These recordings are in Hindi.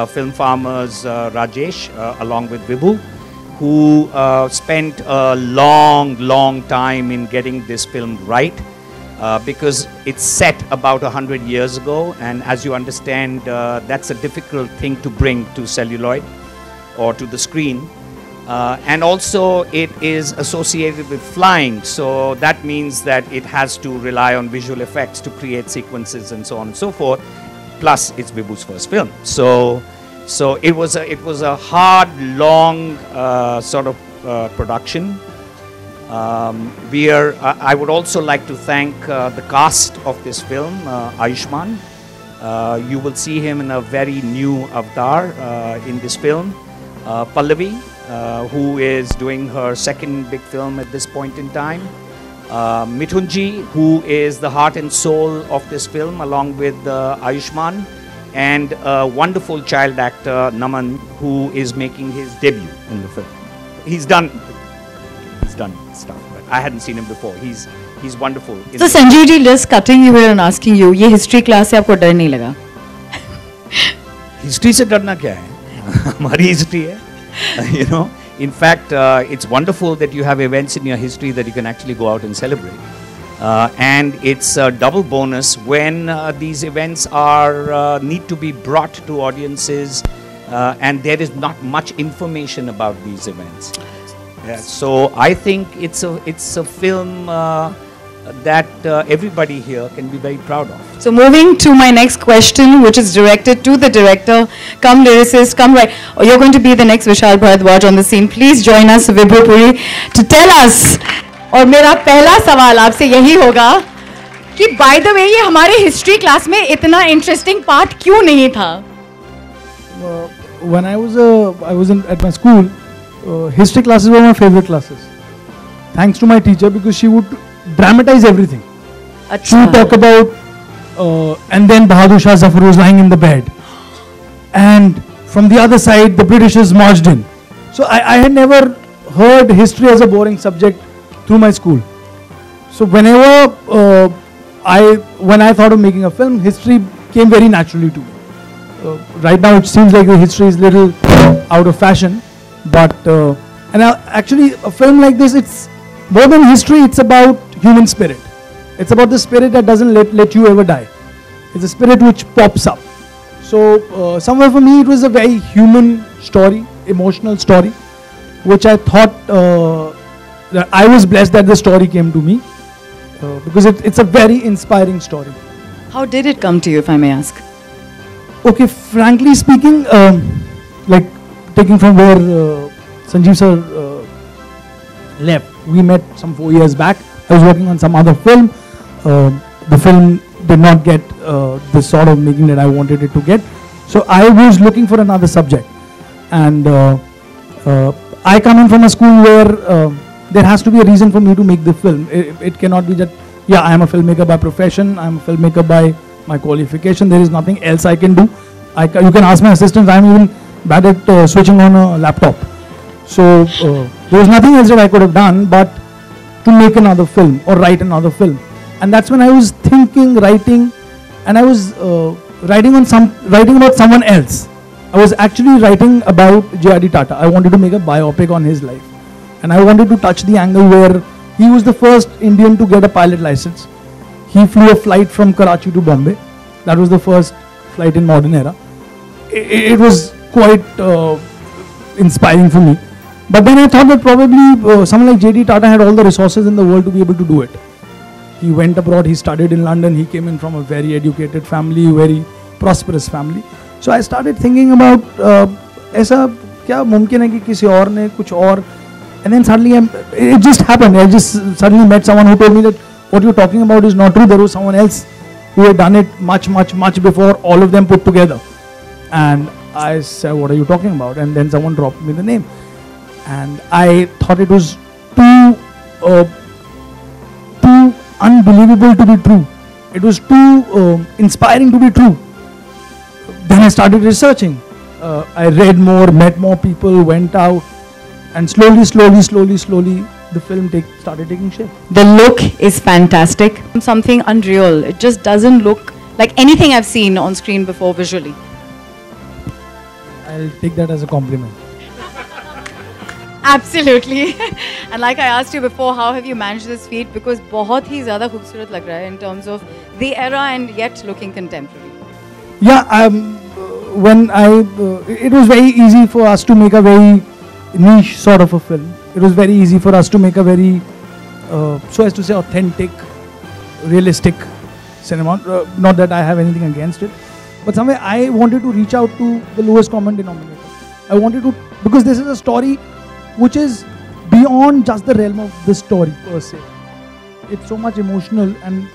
uh, film farmers uh, Rajesh, uh, along with Vibhu, who spent a long, long time in getting this film right. Because it's set about 100 years ago, and as you understand, that's a difficult thing to bring to celluloid or to the screen. Uh, and also, it is associated with flying, so that means that it has to rely on visual effects to create sequences and so on and so forth. Plus, it's Vibhu's first film, so so it was a it was a hard, long uh, sort of uh, production. Um, we are. I would also like to thank uh, the cast of this film, uh, Ayushman. Uh, you will see him in a very new avatar in this film. Pallavi, who is doing her second big film at this point in time Uh, Mithunji, who is the heart and soul of this film, along with uh, Ayushman, and a wonderful child actor Naman, who is making his debut in the film. He's done he's done stuff, but I hadn't seen him before. He's he's wonderful. in So the- Sanjeev ji, just cutting you here and asking you, ये history class से आपको डर नहीं लगा? हिस्ट्री से डरना क्या है हमारी हिस्ट्री है you know in fact uh, it's wonderful that you have events in your history that you can actually go out and celebrate. Uh, and it's a double bonus when uh, these events are uh, need to be brought to audiences uh, and there is not much information about these events. Yeah, so i think it's a it's a film uh, that uh, everybody here can be very proud of So moving to my next question, which is directed to the director, come lyricist, come right. Oh, you're going to be the next Vishal Bharadwaj on the scene. Please join us, Vibhu Puri, to tell us. और मेरा पहला सवाल आपसे यही होगा कि बाय द वे ये हमारे हिस्ट्री क्लास में इतना इंटरेस्टिंग पार्ट क्यों नहीं था uh, when I was uh, I was in, at my school, uh, history classes were my favorite classes. Thanks to my teacher because she would dramatize everything. Achha. She talk about uh, and then Bahadur Shah Zafar was lying in the bed, and from the other side the British is marched in. So I, I had never heard history as a boring subject through my school. So whenever uh, I when I thought of making a film, history came very naturally to me. Uh, right now it seems like the history is little out of fashion, but uh, and I, actually a film like this it's more than history. It's about human spirit. It's about the spirit that doesn't let let you ever die. It's a spirit which pops up. So uh, somewhere for me, it was a very human story, emotional story, which I thought uh, that I was blessed that the story came to me uh, because it, it's a very inspiring story. How did it come to you, if I may ask? Okay, frankly speaking, um, like taking from where uh, Sanjeev sir uh, left, we met some four years back. I was working on some other film. Uh, the film did not get uh, the sort of making that I wanted it to get. So I was looking for another subject, and uh, uh, I come in from a school where uh, there has to be a reason for me to make the film. It, it cannot be that yeah, I am a filmmaker by profession. I am a filmmaker by my qualification. There is nothing else I can do. I ca- you can ask my assistants. I am even bad at uh, switching on a laptop. So uh, there was nothing else that I could have done but to make another film or write another film. And that's when I was thinking, writing, and I was uh, writing on some writing about someone else. I was actually writing about J.R.D. Tata. I wanted to make a biopic on his life, and I wanted to touch the angle where he was the first Indian to get a pilot license. He flew a flight from Karachi to Bombay. That was the first flight in modern era. It, it was quite uh, inspiring for me. But then I thought that probably uh, someone like J.D. Tata had all the resources in the world to be able to do it. He went abroad, he studied in London, he came in from a very educated family, very prosperous family. So I started thinking about uh, ऐसा क्या मुमकिन है कि किसी और ने कुछ और and then suddenly I'm, it just happened. I just suddenly met someone who told me that what you're talking about is not true. There was someone else who had done it much, much, much before all of them put together. And I said, what are you talking about? And then someone dropped me the name. And I thought it was too, uh, too unbelievable to be true. It was too um, inspiring to be true. Then I started researching. Uh, I read more, met more people, went out, and slowly, slowly, slowly, slowly, the film take, started taking shape. The look is fantastic. Something unreal. It just doesn't look like anything I've seen on screen before visually. I'll take that as a compliment. Absolutely. and like I asked you before, how have you managed this feat? Because बहुत ही ज़्यादा खूबसूरत लग रहा है in terms of the era and yet looking contemporary. Yeah, um, uh, when I, uh, it was very easy for us to make a very niche sort of a film. It was very easy for us to make a very, uh, so as to say, authentic, realistic cinema. Uh, not that I have anything against it, but somewhere I wanted to reach out to the lowest common denominator. I wanted to, because this is a story which is beyond just the realm of the story per se. It's so much emotional and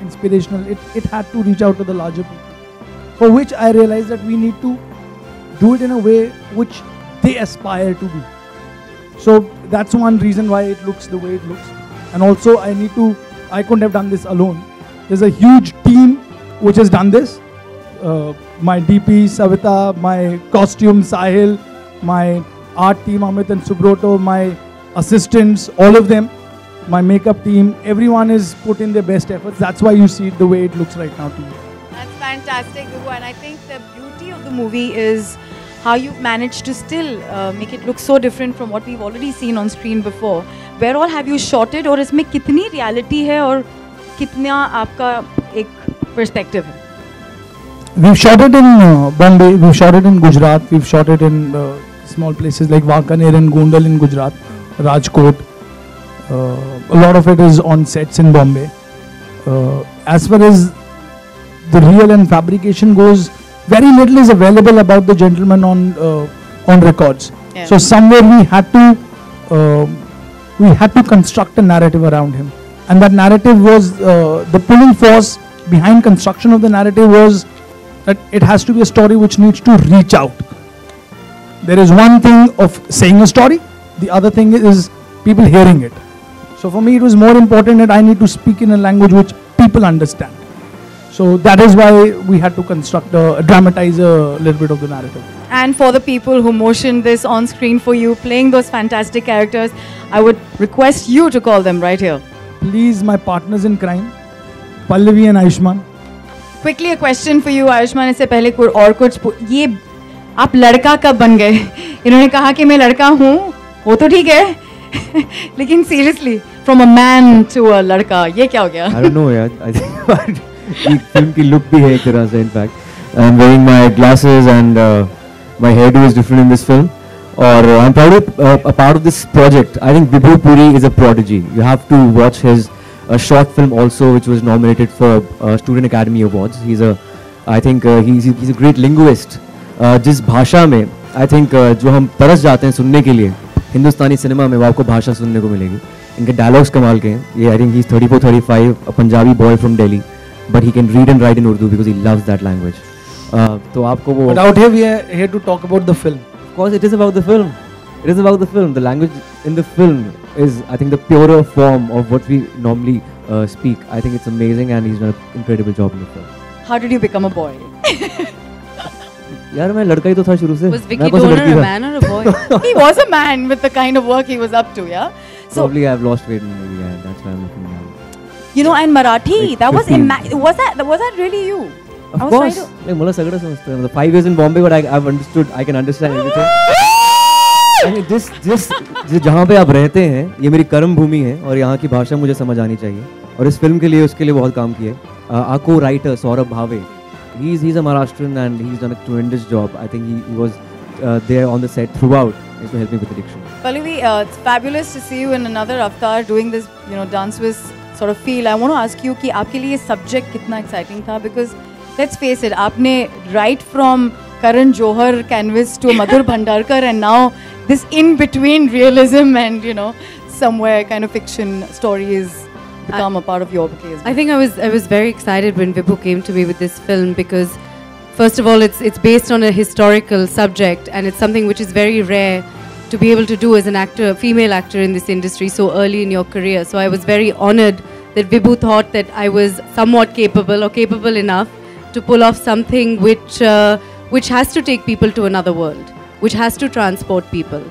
inspirational. It, it had to reach out to the larger people for which I realized that we need to do it in a way which they aspire to be. So that's one reason why it looks the way it looks. And also, I need to, I couldn't have done this alone. There's a huge team which has done this. Uh, my DP, Savita, my costume, Sahil, my art team, Amit and Subroto, my assistants, all of them, my makeup team, everyone is put in their best efforts. That's why you see it the way it looks right now to you. That's fantastic, Vibhu. And I think the beauty of the movie is how you've managed to still uh, make it look so different from what we've already seen on screen before. Where all have you shot it और इसमें कितनी reality है और कितना आपका एक perspective है? We've shot it in uh, Bombay, we've shot it in Gujarat, we've shot it in uh, small places like Wakaner and Gondal in Gujarat, Rajkot. Uh, a lot of it is on sets in Bombay. Uh, as far as the real and fabrication goes, very little is available about the gentleman on uh, on records. Yeah. So somewhere we had to uh, we had to construct a narrative around him, and that narrative was uh, the pulling force behind construction of the narrative was that it has to be a story which needs to reach out There is one thing of saying a story, the other thing is people hearing it. So for me, it was more important that I need to speak in a language which people understand. So that is why we had to construct a, dramatize a little bit of the narrative. And for the people who motioned this on screen for you, playing those fantastic characters, I would request you to call them right here. Please, my partners in crime, Pallavi and Ayushman. Quickly question for you Ayushmann इससे पहले कोई और कुछ पू- ये आप लड़का कब बन गए? इन्होंने कहा कि मैं लड़का हूँ। वो तो ठीक है। लेकिन seriously from a man to a लड़का ये क्या हो गया? Know यार। ये फ़िल्म की लुक भी है एक तरह से in fact I am wearing my glasses and my hairdo is different in this film और I am proud a part of this project I think Vibhu Puri is a you have to watch his a short film also which was nominated for uh, student academy awards. He's a i think uh, he's he's a great linguist. जिस भाषा में आई थिंक जो हम तरस जाते हैं सुनने के लिए हिंदुस्तानी सिनेमा में वो आपको भाषा सुनने को मिलेगी। इनके डायलॉग्स कमाल के हैं। ये I think he thirty four thirty five Punjabi boy from Delhi but he can read and write in Urdu because he loves that language तो आपको वो डाउट है film because it is about the film it is about the film the language in the film is I think the pure form of what we normally speak I think it's amazing and is incredible job in how did you become a boy यार मैं लड़का ही तो था शुरू से Was Vicky मैं Donor a man or a boy? he was a man with the kind of work he was up to yeah so Probably I've lost weight the movie, that's why I'm looking young. you know and marathi Like that was ima- was that was that really you Of I was course, trying like मला सगळं समजतं मतलब five years in Bombay, but I, I've understood, I can understand everything. जिस जिस जहाँ पे आप रहते हैं ये मेरी कर्म भूमि है और यहाँ की भाषा मुझे समझ आनी चाहिए और इस फ़िल्म के लिए उसके लिए बहुत काम किया है आ को writer Saurabh Bhave He is he is a Maharashtrian and he is done a tremendous job I think he was there on the set throughout to help me with diction Pallavi, uh, it's fabulous to see you in another avatar doing this, you know, dance with sort of feel. I want to ask you कि आपके लिए subject कितना exciting था because let's face it, आपने right from Karan Johar canvas to Madhur Bhandarkar and now this in between realism and you know somewhere kind of fiction stories become a part of your bouquet. I think I was I was very excited when Vibhu came to me with this film because first of all it's it's based on a historical subject and it's something which is very rare to be able to do as an actor, a female actor in this industry so early in your career. So I was very honored that Vibhu thought that I was somewhat capable or capable enough to pull off something which uh, which has to take people to another world, which has to transport people.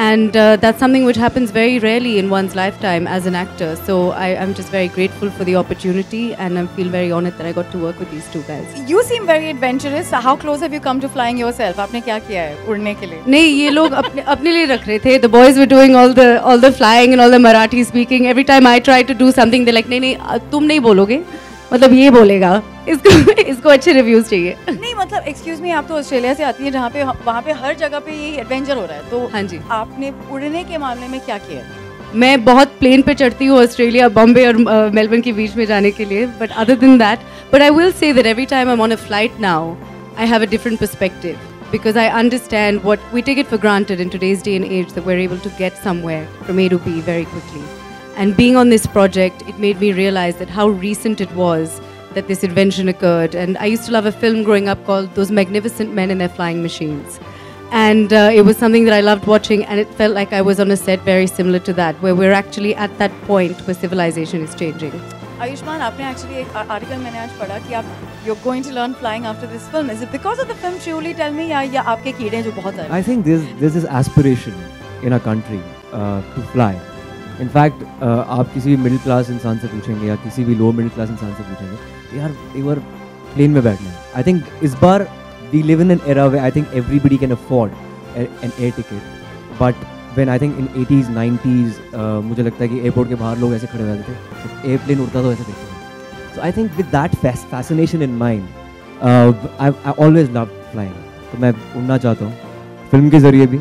And uh, that's something which happens very rarely in one's lifetime as an actor. So I, I'm just very grateful for the opportunity and I feel very honored that I got to work with these two guys. You seem very adventurous. How close have you come to flying yourself? आपने क्या किया है उड़ने के लिए? नहीं ये लोग अपने अपने लिए रख रहे थे the boys were doing all the all the flying and all the Marathi speaking every time I tried to do something they're like नहीं नहीं अ, तुम नहीं बोलोगे मतलब ये बोलेगा इसको इसको अच्छे रिव्यूज़ चाहिए नहीं मतलब एक्सक्यूज मी आप तो ऑस्ट्रेलिया से आती है जहाँ पे वहाँ पे हर जगह पे ये एडवेंचर हो रहा है तो हाँ जी। आपने उड़ने के मामले में क्या किया मैं बहुत प्लेन पे चढ़ती हूँ ऑस्ट्रेलिया बॉम्बे और मेलबर्न के बीच में जाने के लिए but other than that but I will say that every time I on a flight now I have a different perspective because I understand what we take it for granted in today's day and age that we're able to get somewhere from A to B very quickly. And being on this project, it made me realize that how recent it was that this invention occurred. And I used to love a film growing up called Those Magnificent Men and Their Flying Machines. And uh, it was something that I loved watching, and it felt like I was on a set very similar to that, where we're actually at that point where civilization is changing. Ayushman आपने एक्चुअली एक आर्टिकल मैंने आज पढ़ा कि आप you going to learn flying after this film is it because of the film surely tell me yeah yeah आपके कीड़े हैं जो बहुत सारे I think there's there's this aspiration in our country uh, to fly. Fact, uh, आप किसी भी मिडिल क्लास इंसान से पूछेंगे या किसी भी लो मिडिल क्लास इंसान से पूछेंगे यार एक प्लेन में बैठना है. आई थिंक इस बार we live in an era where I think everybody can afford an air ticket but I think in 80s, 90s, uh, मुझे लगता है कि एयरपोर्ट के बाहर लोग ऐसे खड़े जाते थे एयरप्लेन उड़ता तो ऐसे देखते थे। So I think with that fascination in mind I always love flying तो मैं उड़ना चाहता हूँ फ़िल्म के ज़रिए भी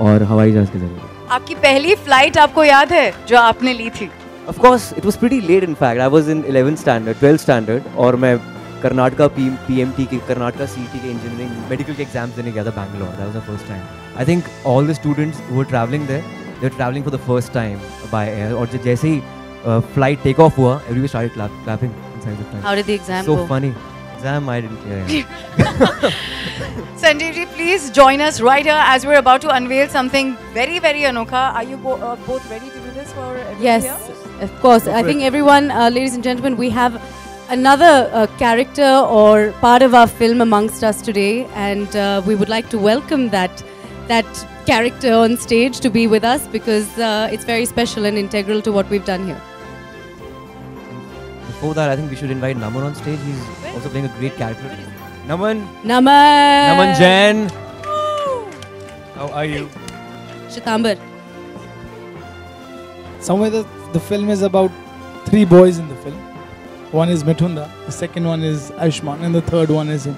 और हवाई जहाज़ के ज़रिए भी। आपकी पहली फ़्लाइट आपको याद है जो आपने ली थी? Of course, it was pretty late. In fact, I was in 11th standard, 12th standard, और मैं कर्नाटका पी पीएमटी के कर्नाटका सीटी के इंजीनियरिंग मेडिकल के एग्ज़ाम्स देने गया था Bangalore that was the first time I think all the students who were travelling there they were travelling for the first time by air और जैसे ही फ़्लाइट टेक ऑफ़ हुआ everybody started clapping inside the How did the exam so go? funny. Exam I didn't clear Sanjeev ji, please join us right here as we're about to unveil something very, very anokha. Are you bo- uh, both ready to do this for everyone Yes, here? of course. Go I think it. everyone, uh, ladies and gentlemen, we have another uh, character or part of our film amongst us today, and uh, we would like to welcome that that character on stage to be with us because uh, it's very special and integral to what we've done here. Before that I think we should invite Naman on stage he's also playing a great character Naman Naman. Naman Jain how are you Shitambar. somewhere the, the film is about three boys in the film. One is Mithunda, the second one is Ayushman, and the third one is him.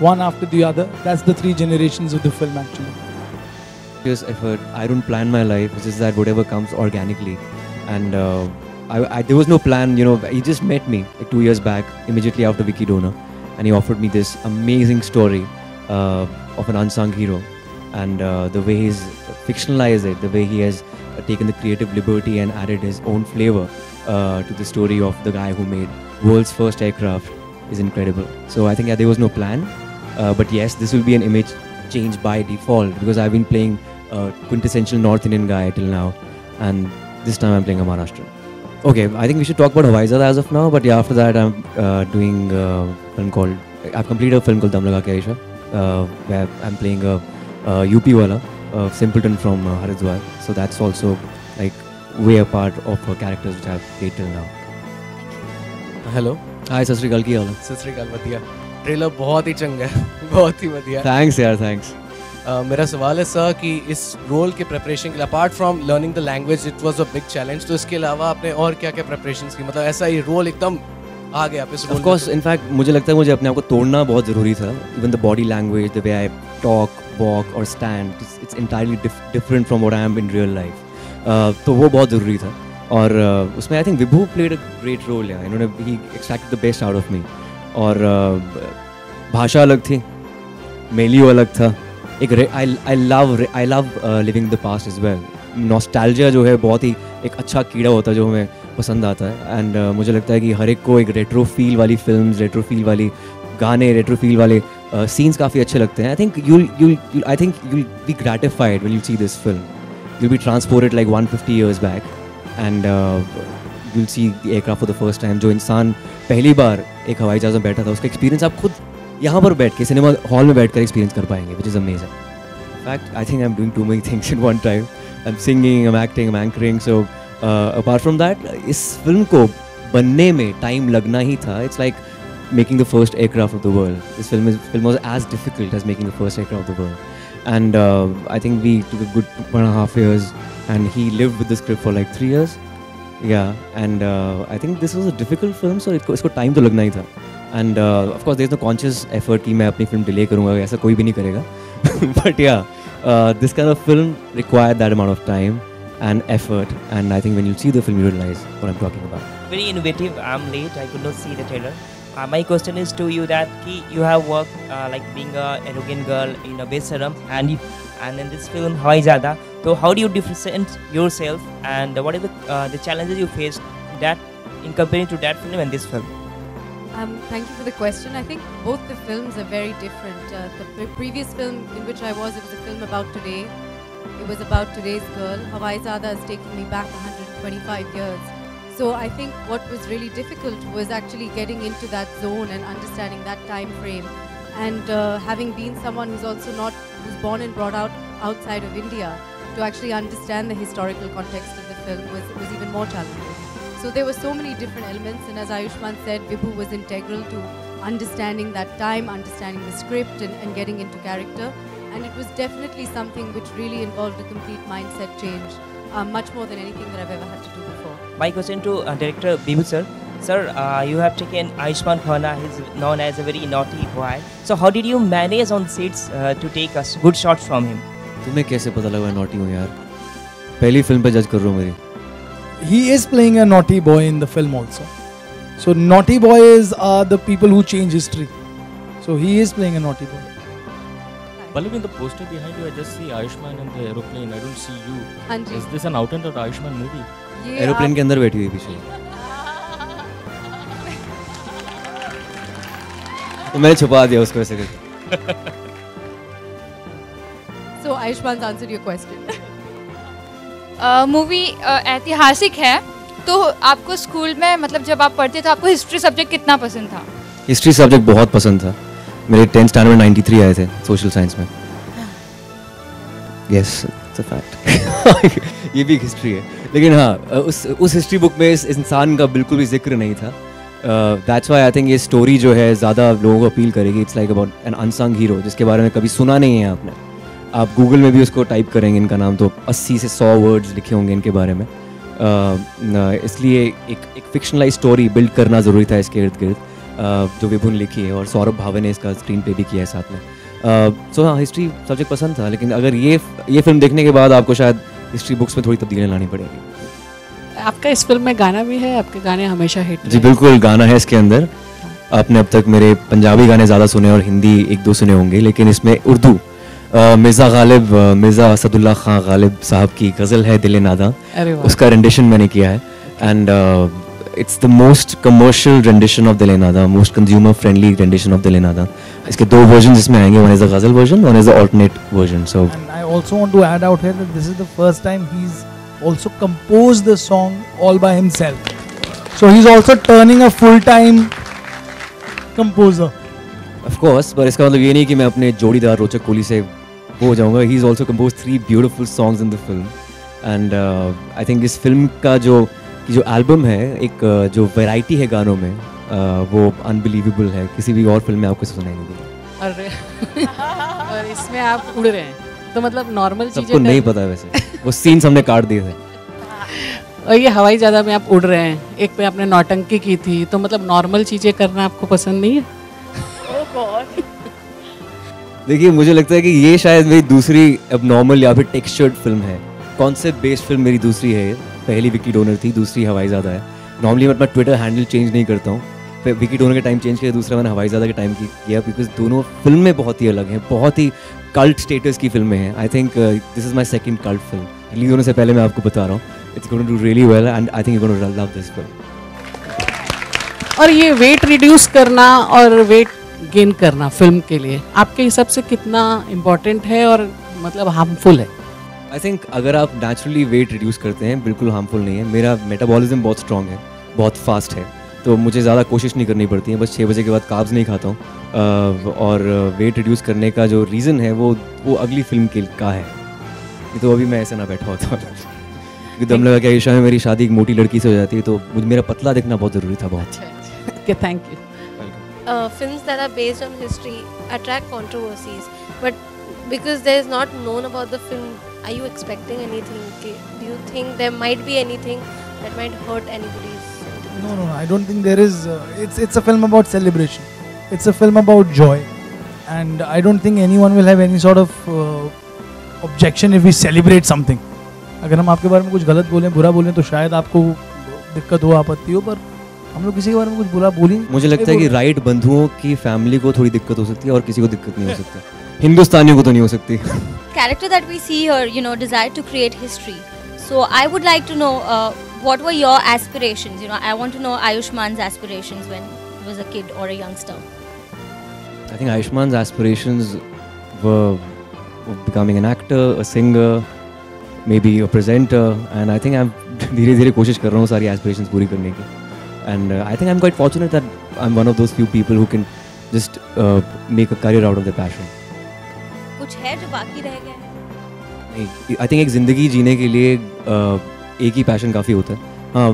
One after the other. That's the three generations of the film actually. serious effort. I don't plan my life. It's just that whatever comes organically. And uh, I, I, there was no plan. You know, he just met me like two years back, immediately after Vicky Donor, and he offered me this amazing story uh, of an unsung hero, and uh, the way he's fictionalized it, the way he has taken the creative liberty and added his own flavor uh, to the story of the guy who made world's first aircraft is incredible. So I think yeah, there was no plan, uh, but yes, this will be an image change by default because I've been playing a quintessential North Indian guy till now, and this time I'm playing a Maharashtrian okay, I think we should talk about Hawaiza as of now. But yeah, after that, I'm uh, doing a film called. I've completed a film called Damlaga uh, where I'm playing a, a UP wala, a simpleton from uh, Haridwar. So that's also like way a part of her characters which I've played till now. Hello. Hi, Sasri Kalki. Sasri Kalvatiya. Trailer is very चंगा है बहुत Thanks, Uh, मेरा सवाल है सर कि इस रोल के प्रेपरेशन के लिए apart from learning the language it was a big challenge तो इसके अलावा आपने और क्या क्या प्रेपरेशन की? मतलब ऐसा ये रोल एकदम आ गया आप इस रोल कोर्स इनफैक्ट मुझे लगता है मुझे अपने आप को तोड़ना बहुत ज़रूरी था। Even the body language the way I talk walk और stand it's entirely different from what I am in real life तो वो बहुत ज़रूरी था। और uh, उसमें I think Vibhu played a great role है इन्होंने ही extract the best out of me और uh, भाषा अलग थी मेलियो अलग था। एक I love I love living the past is well nostalgia जो है बहुत ही एक अच्छा कीड़ा होता है जो हमें पसंद आता है। एंड uh, मुझे लगता है कि हर एक को एक रेट्रो फील वाली फ़िल्म रेट्रो फील वाली गाने रेट्रो फील वाले सीन्स uh, काफ़ी अच्छे लगते हैं। I think you you I think you be gratified will you see this film be transported like 150 years back. And uh, you'll see the aircraft for the first time. जो इंसान पहली बार एक हवाई जहाज़ में बैठा था उसका एक्सपीरियंस आप खुद यहाँ पर बैठ के सिनेमा हॉल में बैठ कर एक्सपीरियंस कर पाएँगे which is amazing fact I think I am doing too many things in one time I am singing am acting am anchoring so apart from that इस फ़िल्म को बनने में टाइम लगना ही था. It's like making the first aircraft of the world this film is film was as difficult as making the first aircraft of the world and I think we to good one half years and he live with the script for like three years या and I think this was a difficult film so इसको टाइम तो लगना ही था. Uh, of course, there's no conscious effort कि मैं अपनी film delay करूँगा ऐसा कोई भी नहीं करेगा. yeah, uh, this kind of film required that amount of time and effort, and I think when you see the film, you realize what I'm talking about. very innovative. I'm late. I could not see the trailer. Uh, my question is to you that ki, you have worked uh, like being a arrogant girl in a Besaram and you, and in this film Hawai Jada. So how do you differentiate yourself and what are the uh, the challenges you faced that in comparing to that film and this film? Um, thank you for the question. I think both the films are very different. Uh, the pre- previous film in which I was, it was a film about today. It was about today's girl. Hawaii Zada is taking me back 125 years. So I think what was really difficult was actually getting into that zone and understanding that time frame. And uh, having been someone who's also not, who's born and brought out outside of India, to actually understand the historical context of the film was, was even more challenging. So there were so many different elements, and as Ayushman said, Vibhu was integral to understanding that time, understanding the script, and, and getting into character. And it was definitely something which really involved a complete mindset change, uh, much more than anything that I've ever had to do before. My question to uh, director Bibu sir. Sir, uh, you have taken Ayushman Khurrana, he's known as a very naughty boy. So how did you manage on sets uh, to take us good shots from him? तुम्हें कैसे पता लगा मैं नॉटी हूँ यार पहली फिल्म पे जज कर रहा हूँ मेरी he is playing a naughty boy in the film also. So naughty boys are the people who change history. So he is playing a naughty boy. Pallavi, in the poster behind you, I just see Ayushman and the aeroplane. I don't see you. Hanji. Is this an out and out Ayushman movie? ये एरोप्लेन आप- के अंदर बैठी हुई पीछे तो मैंने छुपा दिया उसको ऐसे करके So Ayushman's answered your question. Movie ऐतिहासिक है तो आपको स्कूल में मतलब जब आप पढ़ते थे, आपको हिस्ट्री सब्जेक्ट कितना पसंद था? हिस्ट्री सब्जेक्ट बहुत पसंद था। मेरे टेंथ स्टैंडर्ड में 93 आए थे सोशल साइंस में। यस फैक्ट ये भी एक हिस्ट्री है। लेकिन हाँ उस उस हिस्ट्री बुक में इस इंसान का बिल्कुल भी ज़िक्र नहीं था। दैट्स वाई आई थिंक ये स्टोरी जो है, ज़्यादा लोगों को अपील करेगी। It's like about an unsung hero जिसके बारे में कभी सुना नहीं है आपने। आप गूगल में भी उसको टाइप करेंगे इनका नाम तो 80 से 100 वर्ड्स लिखे होंगे इनके बारे में। इसलिए एक एक फिक्शनलाइज स्टोरी बिल्ड करना ज़रूरी था इसके इर्द गिर्द जो विभुन लिखी है और सौरभ भावे ने इसका स्क्रीन पे भी किया है साथ में। सो हाँ हिस्ट्री सब्जेक्ट पसंद था लेकिन अगर ये ये फ़िल्म देखने के बाद आपको शायद हिस्ट्री बुक्स में थोड़ी तब्दीलियाँ लानी पड़ेगी। आपका इस फ़िल्म में गाना भी है आपके गाने हमेशा हिट जी बिल्कुल गाना है इसके अंदर। आपने अब तक मेरे पंजाबी गाने ज़्यादा सुने और हिंदी एक दो सुने होंगे लेकिन इसमें उर्दू मिर्ज़ा गालिब मिर्ज़ा असदुल्ला खां गालिब साहब की गज़ल है दिल नादा उसका रेंडिशन मैंने किया है and it's the most commercial rendition of Dil Nadaan most consumer friendly rendition of Dil Nadaan इसके दो वर्जन इसमें आएँगे one is the ghazal version one is the alternate version so And I also want to add out here that this is the first time he's also composed the song all by himself. So he's also turning a full-time composer. Of course पर इसका मतलब ये नहीं कि मैं अपने जोड़ीदार रोचक कोहली से हो जाऊँगा he is also compose three beautiful songs in the film and I think इस फ़िल्म का जो की जो एल्बम है एक जो वैरायटी है गानों में वो अनबिलीवेबल है किसी भी और फ़िल्म में आपको सुनाई नहीं देगी अरे और इसमें आप उड़ रहे हैं तो मतलब नॉर्मल चीज़ें सबको नहीं पता वैसे वो सीन्स हमने काट दिए थे और ये हवाई जहाज़ में आप उड़ रहे हैं एक पे आपने नौटंकी की थी तो मतलब नॉर्मल चीज़ें करना आपको पसंद नहीं है देखिए, मुझे लगता है कि ये शायद मेरी दूसरी नॉर्मल या फिर टेक्सचर्ड फ़िल्म है। कॉन्सेप्ट बेस्ड फ़िल्म मेरी दूसरी है पहली विकी डोनर थी, दूसरी हवाई ज़्यादा है। नॉर्मली मैं अपना ट्विटर हैंडल चेंज नहीं करता हूँ। फिर विकी डोनर के टाइम चेंज किया, दूसरा मैंने हवाई ज़्यादा के टाइम किया बिकॉज़ दोनों फ़िल्में बहुत ही अलग हैं, बहुत ही कल्ट स्टेटस की फ़िल्में हैं। I think this is my second cult film release होने से पहले मैं आपको बता रहा हूँ। It's going to really well and I think you love this film और ये वेट रिड्यूस करना और वेट गेन करना फ़िल्म के लिए। आपके हिसाब से कितना इम्पोर्टेंट है और मतलब हार्मफुल है? आई थिंक अगर आप नेचुरली वेट रिड्यूस करते हैं बिल्कुल हार्मफुल नहीं है। मेरा मेटाबॉलिज्म बहुत स्ट्रांग है बहुत फास्ट है। तो मुझे ज़्यादा कोशिश नहीं करनी पड़ती है। बस छः बजे के बाद काब्स नहीं खाता हूँ। और वेट रिड्यूस करने का जो रीज़न है वो वो अगली फ़िल्म के का है। तो अभी मैं ऐसे ना बैठा होता। क्योंकि दम लगा कि आयुषा में मेरी शादी एक मोटी लड़की से हो जाती है तो मुझे मेरा पतला दिखना बहुत ज़रूरी था बहुत। Okay, thank you. Uh, films that are based on history attract controversies but because there is not known about the film are you expecting anything do you think there might be anything that might hurt anybody's No, no. I don't think there is. Uh, it's it's a film about celebration. It's a film about joy, and I don't think anyone will have any sort of uh, objection if we celebrate something. अगर हम आपके बारे में कुछ गलत बोलें बुरा बोलें तो शायद आपको दिक्कत हो आपत्ति हो पर हम लोग किसी के बारे में कुछ बोला बोली? मुझे लगता है कि राइट बंधुओं की फैमिली को थोड़ी दिक्कत हो सकती है और किसी को दिक्कत नहीं हो सकती। हिंदुस्तानियों को तो नहीं हो सकती। Character that we see here you know desire to create history so I would like to know what were your aspirations you know I want to know Ayushmann's aspirations when he was a kid और a youngster I think Ayushmann's aspirations were becoming an actor a singer maybe a presenter and I think I धीरे धीरे कोशिश कर रहा हूँ सारी एस्पिरेशंस पूरी करने की। And uh, I think I'm quite fortunate that I'm one of those few people who can just uh, make a career out of their passion. कुछ है जो बाकी रह गया है आई थिंक एक ज़िंदगी जीने के लिए uh, एक ही पैशन काफ़ी होता है हाँ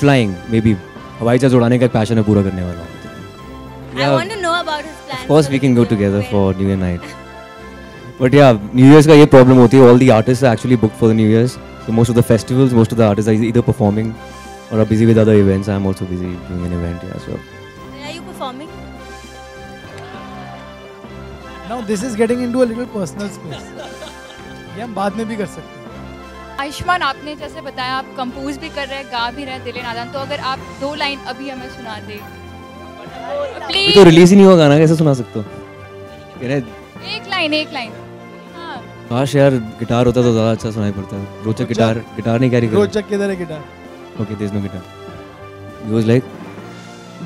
फ्लाइंग मे बी हवाई जहाज़ उड़ाने का पैशन है पूरा करने वाला I want to know about his plans. Of course, we can go together for New Year night. But yeah, New Year's का ये problem होती है. All the artists are actually booked for the New Year's. So most of the festivals, most of the artists are either performing or are busy with other events. I'm also busy doing an event. Yeah, so Where are you performing? Now this is getting into a little personal space. ये हम बाद में भी कर सकते हैं आयुष्मान आपने जैसे बताया आप कंपोज भी कर रहे हैं गा भी रहे हैं दिले नादान तो अगर आप दो लाइन अभी हमें सुना दें अभी प्लीज़ तो रिलीज़ ही नहीं हुआ गाना कैसे सुना सकते हो कह रहे एक लाइन एक लाइन हाँ काश यार गिटार होता तो ज़्यादा अच्छा सुनाई पड़ता रोचक गिटार गिटार नहीं कैरी कर रोचक किधर है guitar Okay, there's no guitar. It was like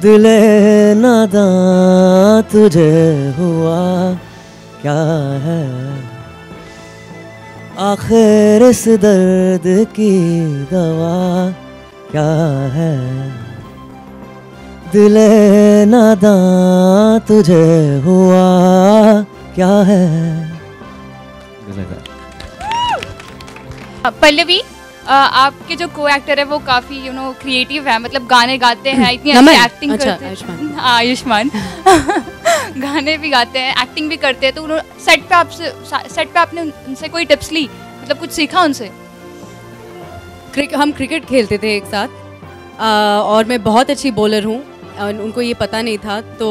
दिले नादा तुझे हुआ क्या है आखिर इस दर्द की दवा क्या है दिले नादा तुझे हुआ क्या है It was like that. Pallavi आपके जो को एक्टर है वो काफ़ी यू नो क्रिएटिव है। मतलब गाने गाते हैं इतनी अच्छी एक्टिंग अच्छा, करते हैं। हाँ, आयुष्मान। गाने भी गाते हैं एक्टिंग भी करते हैं। तो उन्होंने सेट पे आपसे सेट पे आपने उनसे कोई टिप्स ली? मतलब कुछ सीखा उनसे? क्रिक, हम क्रिकेट खेलते थे एक साथ। आ, और मैं बहुत अच्छी बॉलर हूँ उनको ये पता नहीं था तो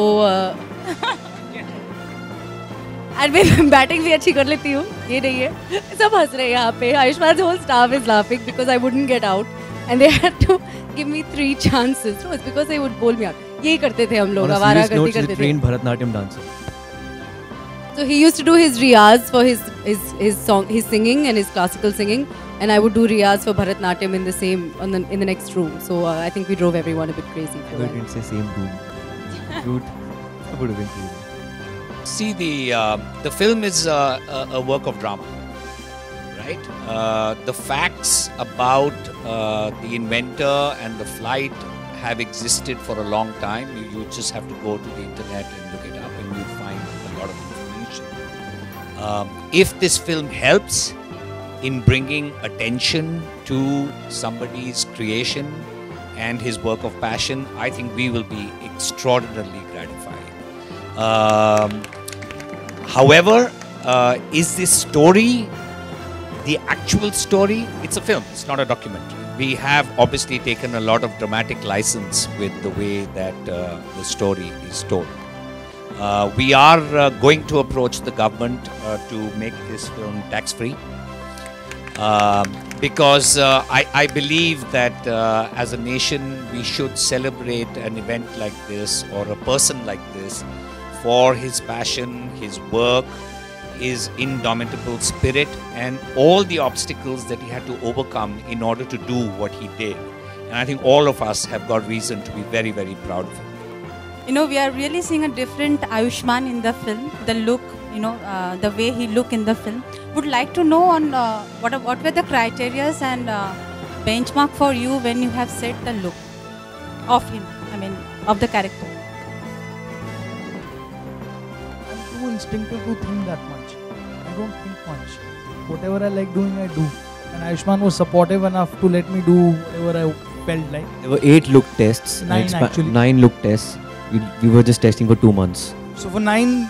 एंड मैं बैटिंग भी अच्छी कर लेती हूँ ये नहीं है। सब हंस रहे हैं यहाँ पे। Ayushmann whole staff is laughing because I wouldn't get out and they had to give me three chances no because they would bowl me out यही करते थे हम लोग आवारा करती करते थे। Train Bharatanatyam dancer so he used to do his riyaz for his his his song his singing and his classical singing and I would do riyaz for Bharatanatyam in the same in the next room so I think we drove everyone a bit crazy for it in same room cute would be cute See, the uh, the film is a, a work of drama, right? Uh, the facts about uh, the inventor and the flight have existed for a long time. You, you just have to go to the internet and look it up, and you'll find a lot of information. Um, if this film helps in bringing attention to somebody's creation and his work of passion, I think we will be extraordinarily gratified. Um, however, uh, is this story the actual story? It's a film, it's not a documentary. We have obviously taken a lot of dramatic license with the way that uh, the story is told. Uh, we are uh, going to approach the government uh, to make this film tax free. Um, because uh, I, I believe that uh, as a nation we should celebrate an event like this or a person like this for his passion, his work, his indomitable spirit, and all the obstacles that he had to overcome in order to do what he did. And I think all of us have got reason to be very, very proud of him. You know, we are really seeing a different Ayushman in the film. The look, you know, uh, the way he look in the film. Would like to know on uh, what what were the criterias and uh, benchmark for you when you have set the look of him. I mean, of the character? Instinctive to think that much. I don't think much. Whatever I like doing, I do. And Ayushman was supportive enough to let me do whatever I felt like. There were eight look tests. Nine, actually. Nine look tests. We, we were just testing for two months. So for nine,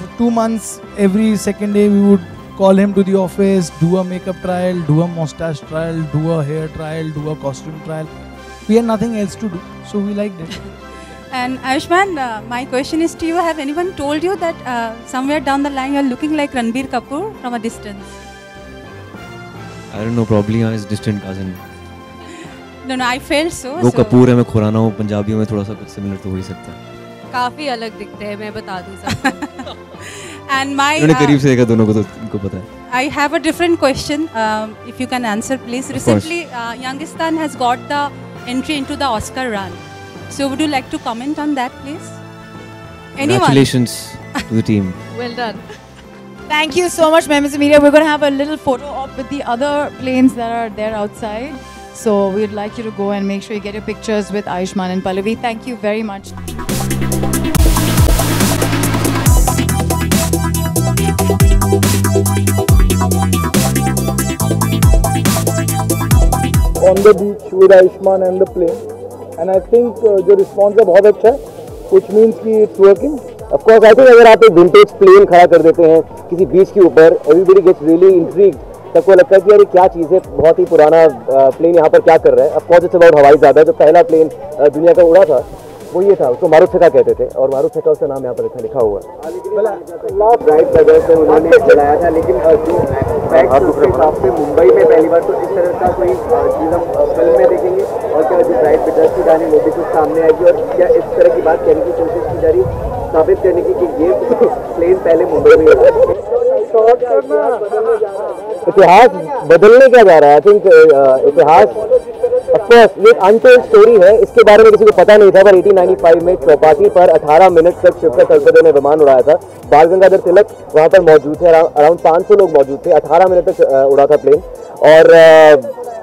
for two months, every second day we would call him to the office, do a makeup trial, do a mustache trial, do a hair trial, do a costume trial. We had nothing else to do, so we liked it. And Ayushman, uh, my question is to you: Have anyone told you that uh, somewhere down the line you're looking like Ranbir Kapoor from a distance? I don't know, probably हाँ, his distant cousin. No, no, I felt so. वो so कपूर है मैं खुराना हूँ पंजाबियों में थोड़ा सा कुछ सिमिलर तो हो ही सकता है काफी अलग दिखते हैं मैं बता दूं सबको And my, इन्होंने uh, करीब से देखा दोनों को तो इनको पता है I have a different question. Um, if you can answer, please. Of course. Recently, uh, Youngistan has got the entry into the Oscar run. So, would you like to comment on that, please? Anyone? Congratulations to the team. well done Thank you so much, members of media. We're going to have a little photo op with the other planes that are there outside. So we'd like you to go and make sure you get your pictures with Ayushman and Pallavi. Thank you very much. on the beach with Aishman and the plane. And I uh, जो रिस्पॉन्स है बहुत अच्छा है कुछ मीन्स की it's working of course I think अगर आप एक विंटेज प्लेन खड़ा कर देते हैं किसी बीच के ऊपर एवरीबडी गेट्स रियली इंट्रीग सबको लगता है कि अरे क्या चीज़ है बहुत ही पुराना प्लेन यहाँ पर क्या कर रहा है. ऑफ़ कोर्स इट्स अबाउट हवाई ज़्यादा जो पहला प्लेन दुनिया का उड़ा था वो ये था उसको मारुत छक्का कहते थे और मारुत छक्का उसका नाम यहाँ पर लिखा लिखा हुआ है। था फैक्ट उसके हिसाब से मुंबई में पहली बार तो इस तरह का कोई चीज़ हम फ़िल्म में देखेंगे और क्या जो राइट ब्रदर्स की कहानी वो भी कुछ सामने आएगी और क्या इस तरह की बात कहने की कोशिश की जा रही है साबित करने की कि ये प्लेन पहले मुंबई में इतिहास बदलने क्या जा रहा है? आई थिंक इतिहास ये अनटोल्ड स्टोरी है। इसके बारे में किसी को पता नहीं था, पर 1895 में चौपाटी पर 18 मिनट तक शिवकर तलपदे ने विमान उड़ाया था। बाल गंगाधर तिलक वहाँ पर मौजूद थे। अराउंड 500 लोग मौजूद थे। 18 मिनट तक उड़ा था प्लेन और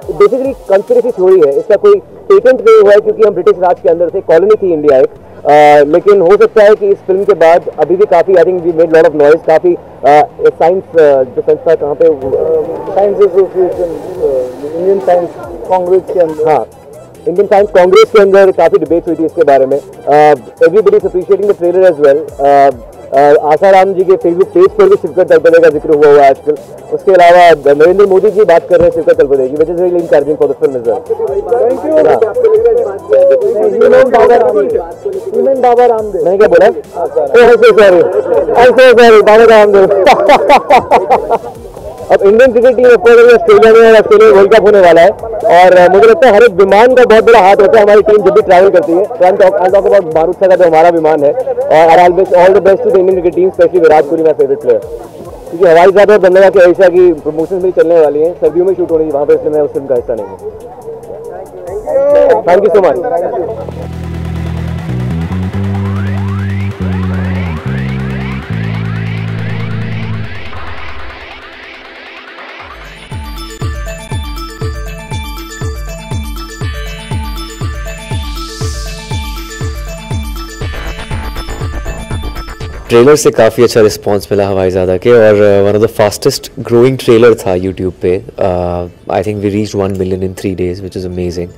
बेसिकली कंस्पिरेसी थ्योरी है। इसका कोई पेटेंट नहीं हुआ है, क्योंकि हम ब्रिटिश राज के अंदर थे। कॉलोनी थी इंडिया एक। लेकिन हो सकता है कि इस फ़िल्म के बाद अभी भी काफ़ी I think we made lot of noise काफ़ी साइंस जो संस्था कहाँ पे science association Indian science congress के अंदर। हाँ इंडियन साइंस कांग्रेस के अंदर काफ़ी डिबेट हुई थी इसके बारे में। Everybody is appreciating the trailer as well Asaram ji के फेसबुक पेज पर भी शिवकर तलपदे का ज़िक्र हुआ हुआ है आजकल। उसके अलावा नरेंद्र मोदी जी बात कर रहे हैं शिवकर तलपदे की वजह से encouraging for the film Baba Ramdev मैंने क्या बोला? सॉरी सॉरी बाबा रामदेव अब इंडियन क्रिकेट टीम अभी ऑस्ट्रेलिया में और ऑस्ट्रेलिया वर्ल्ड कप होने वाला है। और मुझे लगता है हर एक विमान का बहुत बड़ा हाथ होता है, हमारी टीम जब भी ट्रैवल करती है। अबाउट मारुत का जो हमारा विमान है। और all the best to the Indian cricket team specially Virat Kohli my favourite player क्योंकि हवाई जहाज़ और बंदरगाह की ऐसा की प्रमोशन भी चलने वाली है। सर्दियों में शूट होनी वहाँ पर इसलिए मैं उस फ़िल्म का हिस्सा नहीं हूँ। Thank you so much trailer से काफ़ी अच्छा रिस्पांस मिला हवाई ज़्यादा के और one of the fastest growing trailer था यूट्यूब पे I think we reach one million in three days which is amazing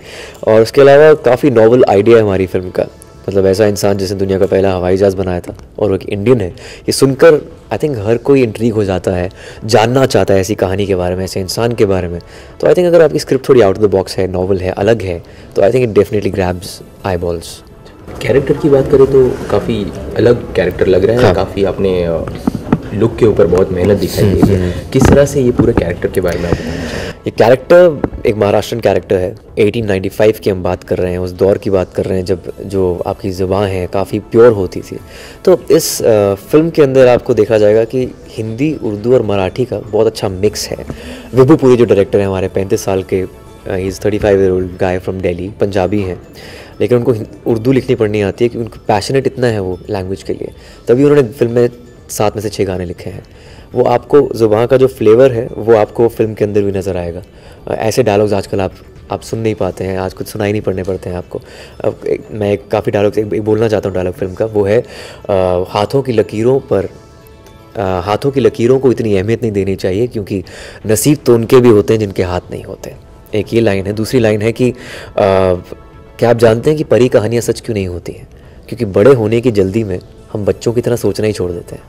और उसके अलावा काफ़ी नॉवल आइडिया है हमारी फ़िल्म का। मतलब ऐसा इंसान जिसने दुनिया का पहला हवाई जहाज़ बनाया था और वो एक इंडियन है, ये सुनकर आई थिंक हर कोई इंट्रीग हो जाता है, जानना चाहता है ऐसी कहानी के बारे में, ऐसे इंसान के बारे में। तो आई थिंक अगर आपकी स्क्रिप्ट थोड़ी आउट ऑफ़ द बॉक्स है नॉवल है, अलग है तो I think it definitely grabs eyeballs character की बात करें तो काफ़ी अलग कैरेक्टर लग रहा है हाँ। काफ़ी आपने लुक के ऊपर बहुत मेहनत दिखाई गई है। किस तरह से ये पूरे कैरेक्टर के बारे में आप ये कैरेक्टर एक महाराष्ट्रन कैरेक्टर है। 1895 की हम बात कर रहे हैं उस दौर की बात कर रहे हैं जब जो आपकी ज़ुबान है काफ़ी प्योर होती थी। तो इस फ़िल्म के अंदर आपको देखा जाएगा कि हिंदी उर्दू और मराठी का बहुत अच्छा मिक्स है। विभू पुरी जो डायरेक्टर हैं हमारे पैंतीस साल के is thirty five year old guy from Delhi Punjabi हैं। लेकिन उनको उर्दू लिखनी पढ़नी आती है कि उनको पैशनेट इतना है वो लैंग्वेज के लिए। तभी उन्होंने फ़िल्म में सात में से छः गाने लिखे हैं। वो आपको ज़ुबान का जो फ्लेवर है वो आपको फ़िल्म के अंदर भी नज़र आएगा। ऐसे डायलॉग्स आजकल आप आप सुन नहीं पाते हैं आज कुछ सुनाई नहीं पड़ने पड़ते हैं आपको। अब एक, मैं एक काफ़ी डायलॉग एक, एक बोलना चाहता हूँ डायलॉग फ़िल्म का वो है आ, हाथों की लकीरों पर आ, हाथों की लकीरों को इतनी अहमियत नहीं देनी चाहिए क्योंकि नसीब तो उनके भी होते हैं जिनके हाथ नहीं होते। एक ये लाइन है। दूसरी लाइन है कि आ, क्या आप जानते हैं कि परी कहानियाँ सच क्यों नहीं होती हैं? क्योंकि बड़े होने की जल्दी में हम बच्चों की तरह सोचना ही छोड़ देते हैं।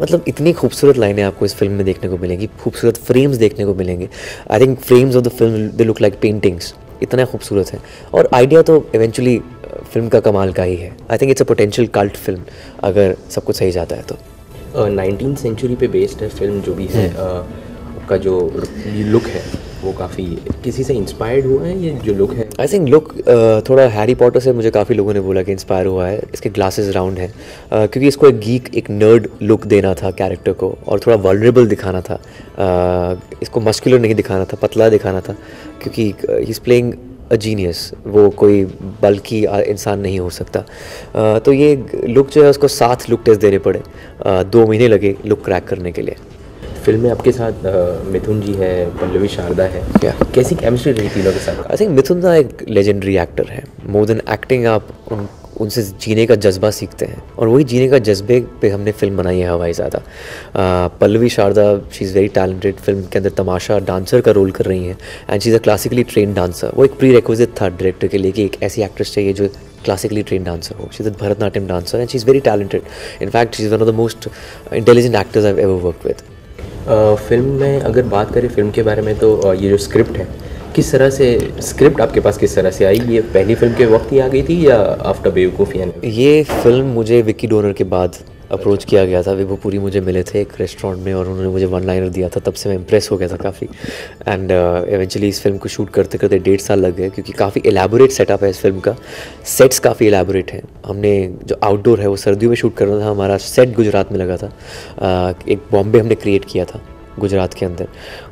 मतलब इतनी खूबसूरत लाइनें आपको इस फ़िल्म में देखने को मिलेंगी खूबसूरत फ्रेम्स देखने को मिलेंगे। I think frames of the film they look like paintings इतना खूबसूरत है। और आइडिया तो इवेंचुअली फ़िल्म का कमाल का ही है। I think it's a potential cult film अगर सब कुछ सही जाता है तो। नाइनटीन uh, सेंचुरी पे बेस्ड है फ़िल्म जो भी है आपका जो लुक है। वो काफ़ी किसी से इंस्पायर्ड हुआ है ये जो लुक है? आई थिंक लुक थोड़ा हैरी पॉटर से मुझे काफ़ी लोगों ने बोला कि इंस्पायर हुआ है। इसके ग्लासेस राउंड हैं। Uh, क्योंकि इसको एक गीक एक नर्ड लुक देना था कैरेक्टर को और थोड़ा वल्नरेबल दिखाना था। Uh, इसको मस्कुलर नहीं दिखाना था पतला दिखाना था। क्योंकि he is playing a genius वो कोई बल्कि इंसान नहीं हो सकता। Uh, तो ये लुक जो है उसको सात लुक टेस्ट देने पड़े। Uh, दो महीने लगे लुक क्रैक करने के लिए। फ़िल्म में आपके साथ मिथुन जी है पल्लवी शारदा है। क्या कैसी केमिस्ट्री रही तीनों के साथ? आई थिंक मिथुन दा एक लेजेंडरी एक्टर है। मोर देन एक्टिंग आप उन उनसे जीने का जज्बा सीखते हैं। और वही जीने का जज्बे पे हमने फ़िल्म बनाई है हवाई ज़्यादा। Pallavi Sharda she is very talented film के अंदर तमाशा डांसर का रोल कर रही हैं। And she is a classically trained dancer वो एक प्री रिक्विजिट था डायरेक्टर के लिए कि एक ऐसी एक्ट्रेस चाहिए जो क्लासिकली ट्रेन डांसर हो। She is Bharatanatyam dancer and she is very talented in fact she is one of the most intelligent actors I ever work with film में अगर बात करें फ़िल्म के बारे में तो ये जो स्क्रिप्ट है, किस तरह से, स्क्रिप्ट आपके पास किस तरह से आई? ये पहली फ़िल्म के वक्त ही आ गई थी या आफ्टर बेवकूफ़ियान ये फ़िल्म मुझे विक्की डोनर के बाद अप्रोच किया गया था। विभू पूरी मुझे मिले थे एक रेस्टोरेंट में और उन्होंने मुझे वन लाइनर दिया था। तब से मैं इम्प्रेस हो गया था काफ़ी। एंड एवेंचुअली इस फ़िल्म को शूट करते करते डेढ़ साल लग गए क्योंकि काफ़ी एलेबोरेट सेटअप है इस फ़िल्म का। सेट्स काफ़ी एलेबोरेट हैं। हमने जो आउटडोर है वो सर्दियों में शूट करना था। हमारा सेट गुजरात में लगा था। Uh, एक बॉम्बे हमने क्रिएट किया था गुजरात के अंदर।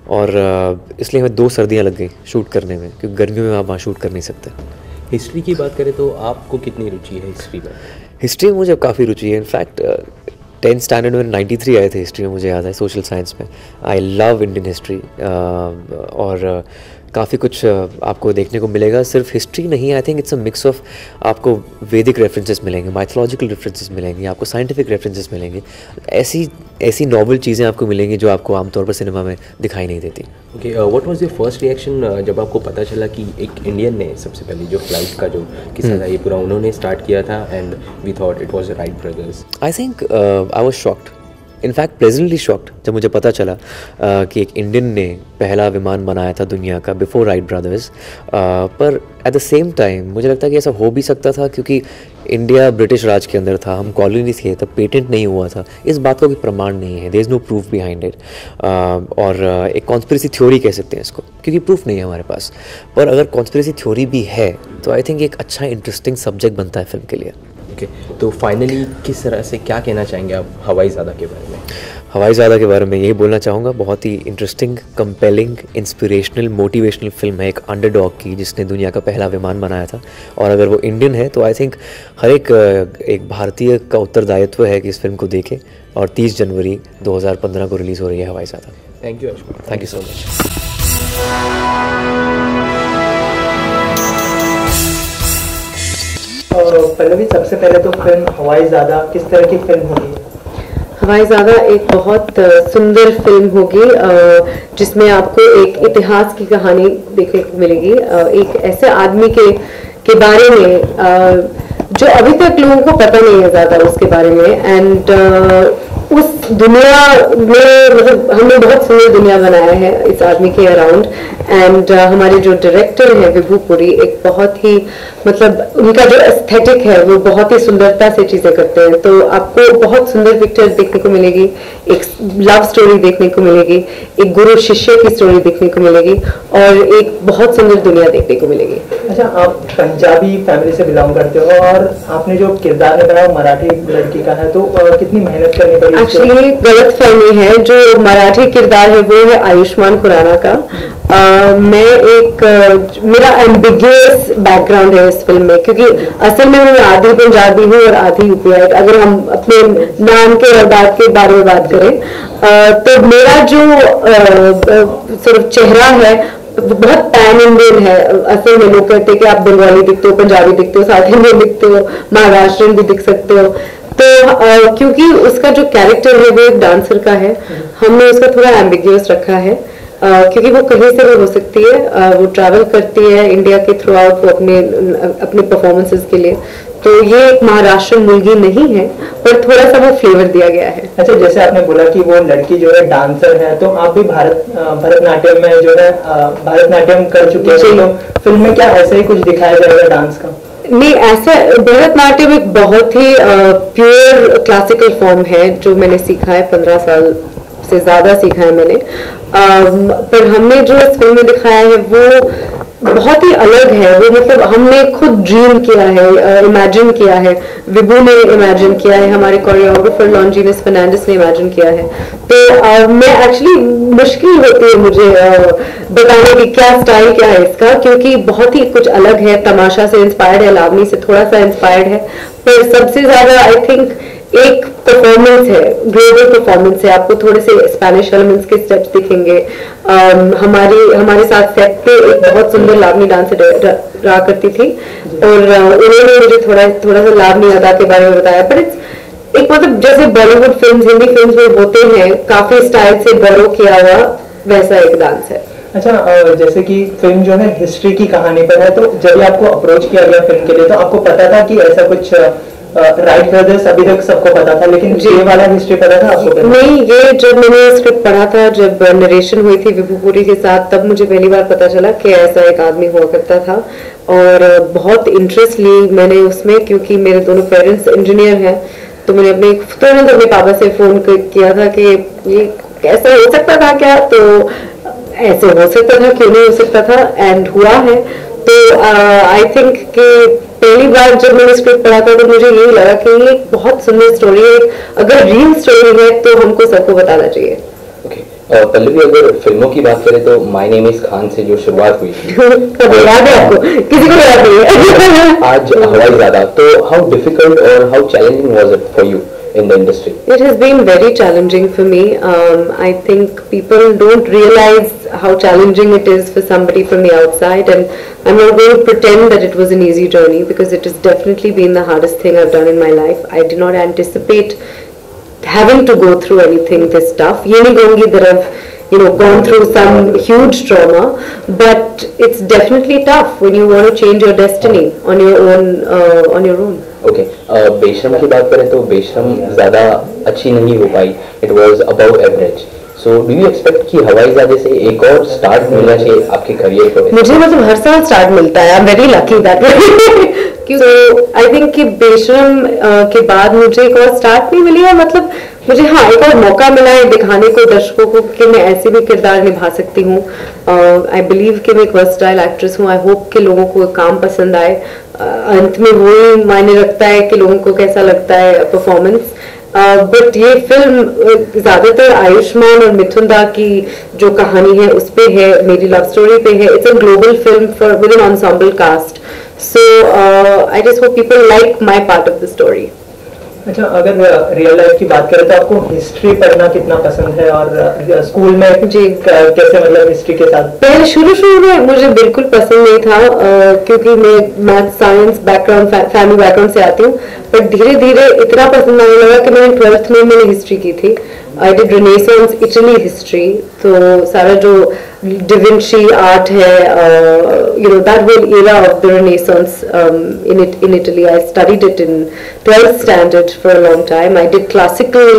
और uh, इसलिए हमें दो सर्दियाँ लग गई शूट करने में। क्योंकि गर्मियों में आप वहाँ शूट कर नहीं सकते। हिस्ट्री की बात करें तो आपको कितनी रुचि है हिस्ट्री में? हिस्ट्री में मुझे काफ़ी रुचि है। इनफैक्ट टेंथ स्टैंडर्ड में नाइन्टी थ्री आए थे। हिस्ट्री में मुझे याद है सोशल साइंस में। आई लव इंडियन हिस्ट्री और काफ़ी कुछ आपको देखने को मिलेगा। सिर्फ़ हिस्ट्री नहीं I think it's a mix of आपको वैदिक रेफरेंसेस मिलेंगे माइथोलॉजिकल रेफरेंसेस मिलेंगे आपको साइंटिफिक रेफरेंसेस मिलेंगे। ऐसी ऐसी नॉवल चीज़ें आपको मिलेंगी जो आपको आमतौर पर सिनेमा में दिखाई नहीं देती। Okay what was your first reaction जब आपको पता चला कि एक इंडियन ने सबसे पहले जो फ़्लाइट का जो किस्सा था ये पूरा उन्होंने स्टार्ट किया था and we thought it was Wright brothers I think I was shocked in fact pleasantly shocked जब मुझे पता चला uh, कि एक इंडियन ने पहला विमान बनाया था दुनिया का बिफोर राइट ब्रदर्स पर एट द सेम टाइम मुझे लगता है कि ऐसा हो भी सकता था क्योंकि इंडिया ब्रिटिश राज के अंदर था हम कॉलोनी थे तब पेटेंट नहीं हुआ था। इस बात का कोई प्रमाण नहीं है there is no proof behind it और uh, एक कॉन्स्परेसी थ्योरी कह सकते हैं इसको क्योंकि प्रूफ नहीं है हमारे पास। पर अगर कॉन्स्परेसी थ्योरी भी है तो आई थिंक एक अच्छा इंटरेस्टिंग सब्जेक्ट बनता है फ़िल्म के लिए। ओके okay, तो फाइनली किस तरह से क्या कहना चाहेंगे आप हवाई ज़्यादा के बारे में? हवाई ज़्यादा के बारे में यही बोलना चाहूँगा बहुत ही interesting compelling inspirational motivational film है एक अंडरडॉग की जिसने दुनिया का पहला विमान बनाया था। और अगर वो इंडियन है तो आई थिंक हर एक एक भारतीय का उत्तरदायित्व है कि इस फ़िल्म को देखे। और 30 जनवरी 2015 को रिलीज़ हो रही है Hawaizaada thank you thank you so much Pallavi, सबसे पहले तो फ़िल्म हवाई ज़्यादा, किस तरह की फ़िल्म होगी? हवाई ज़्यादा एक बहुत सुंदर फ़िल्म होगी जिसमें आपको एक इतिहास की कहानी देखने को मिलेगी। एक ऐसे आदमी के के बारे में जो अभी तक लोगों को पता नहीं है ज़्यादा उसके बारे में। एंड उस दुनिया में मतलब हमने बहुत सुंदर दुनिया बनाया है इस आदमी के अराउंड एंड हमारे जो डायरेक्टर हैं, विभू पुरी, एक बहुत ही मतलब उनका जो एस्थेटिक है वो बहुत ही सुंदरता से चीज़ें करते हैं। तो आपको बहुत सुंदर पिक्चर देखने को मिलेगी एक लव स्टोरी देखने को मिलेगी एक गुरु शिष्य की स्टोरी देखने को मिलेगी और एक बहुत सुंदर दुनिया देखने को मिलेगी। अच्छा आप पंजाबी फैमिली से बिलोंग करते हो और आपने जो किरदार निभाया मराठी लड़की का है तो कितनी मेहनत करनी पड़ी एक्चुअली गलत फहमी है जो मराठी किरदार है वो है आयुष्मान खुराना का। मैं एक मेरा एम्बिगियस बैकग्राउंड है इस फ़िल्म में, क्योंकि असल में मैं आधी पंजाबी हूँ और आधी यूपी अगर हम अपने नाम के और बात के बारे में बात करें तो मेरा जो सिर्फ़ चेहरा है, बहुत पैन इंडियन है। असल में लोग कहते हैं कि आप बंगाली दिखते हो, पंजाबी दिखते हो, साउथ इंडियन दिखते हो महाराष्ट्र भी दिख सकते हो। तो क्योंकि उसका जो कैरेक्टर है वो एक डांसर का है। हमने उसका थोड़ा एम्बिग्यूस रखा है। क्योंकि वो कहीं से भी हो सकती है अ, वो ट्रैवल करती है इंडिया के थ्रू आउट वो अपने अपने परफॉर्मेंसेस के लिए। तो ये एक महाराष्ट्र मुर्गी नहीं है पर थोड़ा सा वो फ्लेवर दिया गया है। अच्छा जैसे आपने बोला कि वो लड़की जो है डांसर है तो आप भी भारत भरतनाट्यम में जो है भरतनाट्यम कर चुके हैं। तो फ़िल्म में क्या ऐसा ही कुछ दिखाया जाएगा डांस का? नहीं ऐसा भरतनाट्यम एक बहुत ही प्योर क्लासिकल फॉर्म है जो मैंने सीखा है पंद्रह साल से ज़्यादा सीखा है मैंने। पर हमने जो इस फ़िल्म में दिखाया है वो बहुत ही अलग है। वो मतलब हमने खुद ड्रीम किया है इमेजिन किया है। विभू ने इमेजिन किया है हमारे कोरियोग्राफर लॉन्जीनस फर्नांडिस ने इमेजिन किया है। तो अ, मैं एक्चुअली मुश्किल होती है मुझे बताने की क्या स्टाइल क्या है इसका क्योंकि बहुत ही कुछ अलग है। तमाशा से इंस्पायर्ड है लावनी से थोड़ा सा इंस्पायर्ड है। पर सबसे ज़्यादा आई थिंक एक परफॉर्मेंस है ग्लोबल परफॉर्मेंस है। आपको थोड़े से स्पेनिश एलिमेंट्स के स्टेप्स दिखेंगे। अम, हमारी हमारे साथ सेट पे एक बहुत सुंदर लावनी डांसर रहा करती थी। और उन्होंने मुझे थोड़ा थोड़ा सा लावनी अदा के बारे में बताया। पर इट्स एक मतलब जैसे बॉलीवुड फ़िल्म हिंदी फ़िल्म में होते हैं काफ़ी स्टाइल से बरो किया हुआ वैसा एक डांस है। अच्छा जैसे कि फ़िल्म जो है हिस्ट्री की कहानी पर है तो जब आपको अप्रोच किया गया फ़िल्म के लिए तो आपको पता था कि ऐसा कुछ राइट ब्रदर्स अभी तक सबको पता था, लेकिन ये वाला हिस्ट्री पता था आपको पहले? नहीं, ये जब मैंने स्क्रिप्ट पढ़ा था, जब नरेशन हुई थी विभूपुरी के साथ, तब मुझे पहली बार पता चला कि ऐसा एक आदमी हुआ करता था और बहुत इंटरेस्ट ली मैंने उसमें, क्योंकि मेरे दोनों पेरेंट्स इंजीनियर हैं तो मैंने अपने तुरंत अपने पापा से फ़ोन किया था कि ये कैसा हो सकता था क्या तो ऐसे हो सकता था क्यों नहीं हो सकता था एंड हुआ है तो आई थिंक कि पहली बार जब मैंने स्क्रिप्ट पढ़ा था तो मुझे यही लगा कि ये बहुत सुंदर स्टोरी है। अगर रियल स्टोरी है तो हमको सबको बताना चाहिए। अ, पल्लवी अगर फ़िल्मों की बात करें तो माय नेम इज़ खान से जो शुरुआत हुई थी कभी याद है आपको? किसी को याद नहीं है? आज हवाई ज़्यादा। तो हाउ डिफ़िकल्ट और how challenging was it for you in the industry It has been very challenging for me. Um, I think people don't realize how challenging it is for somebody from the outside, and I'm not going to pretend that it was an easy journey because it has definitely been the hardest thing I've done in my life. I did not anticipate having to go through anything this tough. ये नहीं कहूँगी that I've you know gone through some huge trauma, but it's definitely tough when you want to change your destiny on your own uh, on your own. Okay बेशरम की बात करें तो बेशरम ज़्यादा अच्छी नहीं हो पाई। It was above average so do you expect कि हवाई जहाज़ से एक और स्टार्ट मिलना चाहिए आपके करियर को? मुझे मतलब हर साल स्टार्ट मिलता है। I am very lucky that so I think कि बेशरम के बाद मुझे एक और स्टार्ट नहीं मिली है। मतलब मुझे हाँ एक और मौका मिला है दिखाने को, दर्शकों को कि मैं ऐसे भी किरदार निभा सकती हूँ। आई बिलीव कि मैं एक वर्सटाइल एक्ट्रेस हूँ। आई होप कि लोगों को काम पसंद आए। अंत में वही मायने रखता है कि लोगों को कैसा लगता है परफॉर्मेंस बट ये फ़िल्म ज़्यादातर आयुष्मान और मिथुन दा की जो कहानी है, उस पर है, मेरी लव स्टोरी पे है. It's a global film for with an ensemble cast so I just hope people like my part of the story अच्छा अगर रियल लाइफ की बात करें तो आपको हिस्ट्री पढ़ना कितना पसंद है और स्कूल में जी। कैसे मतलब हिस्ट्री के साथ? पहले शुरू शुरू में मुझे बिल्कुल पसंद नहीं था क्योंकि मैं math science background family background से आती हूँ पर धीरे धीरे इतना पसंद आने लगा कि मैंने ट्वेल्थ में मैंने हिस्ट्री की थी। I did Renaissance Italy history तो सारा जो डिविंची आर्ट है you know that whole era of the renaissance um, in it in italy i studied it in 12th standard for a long time i did classical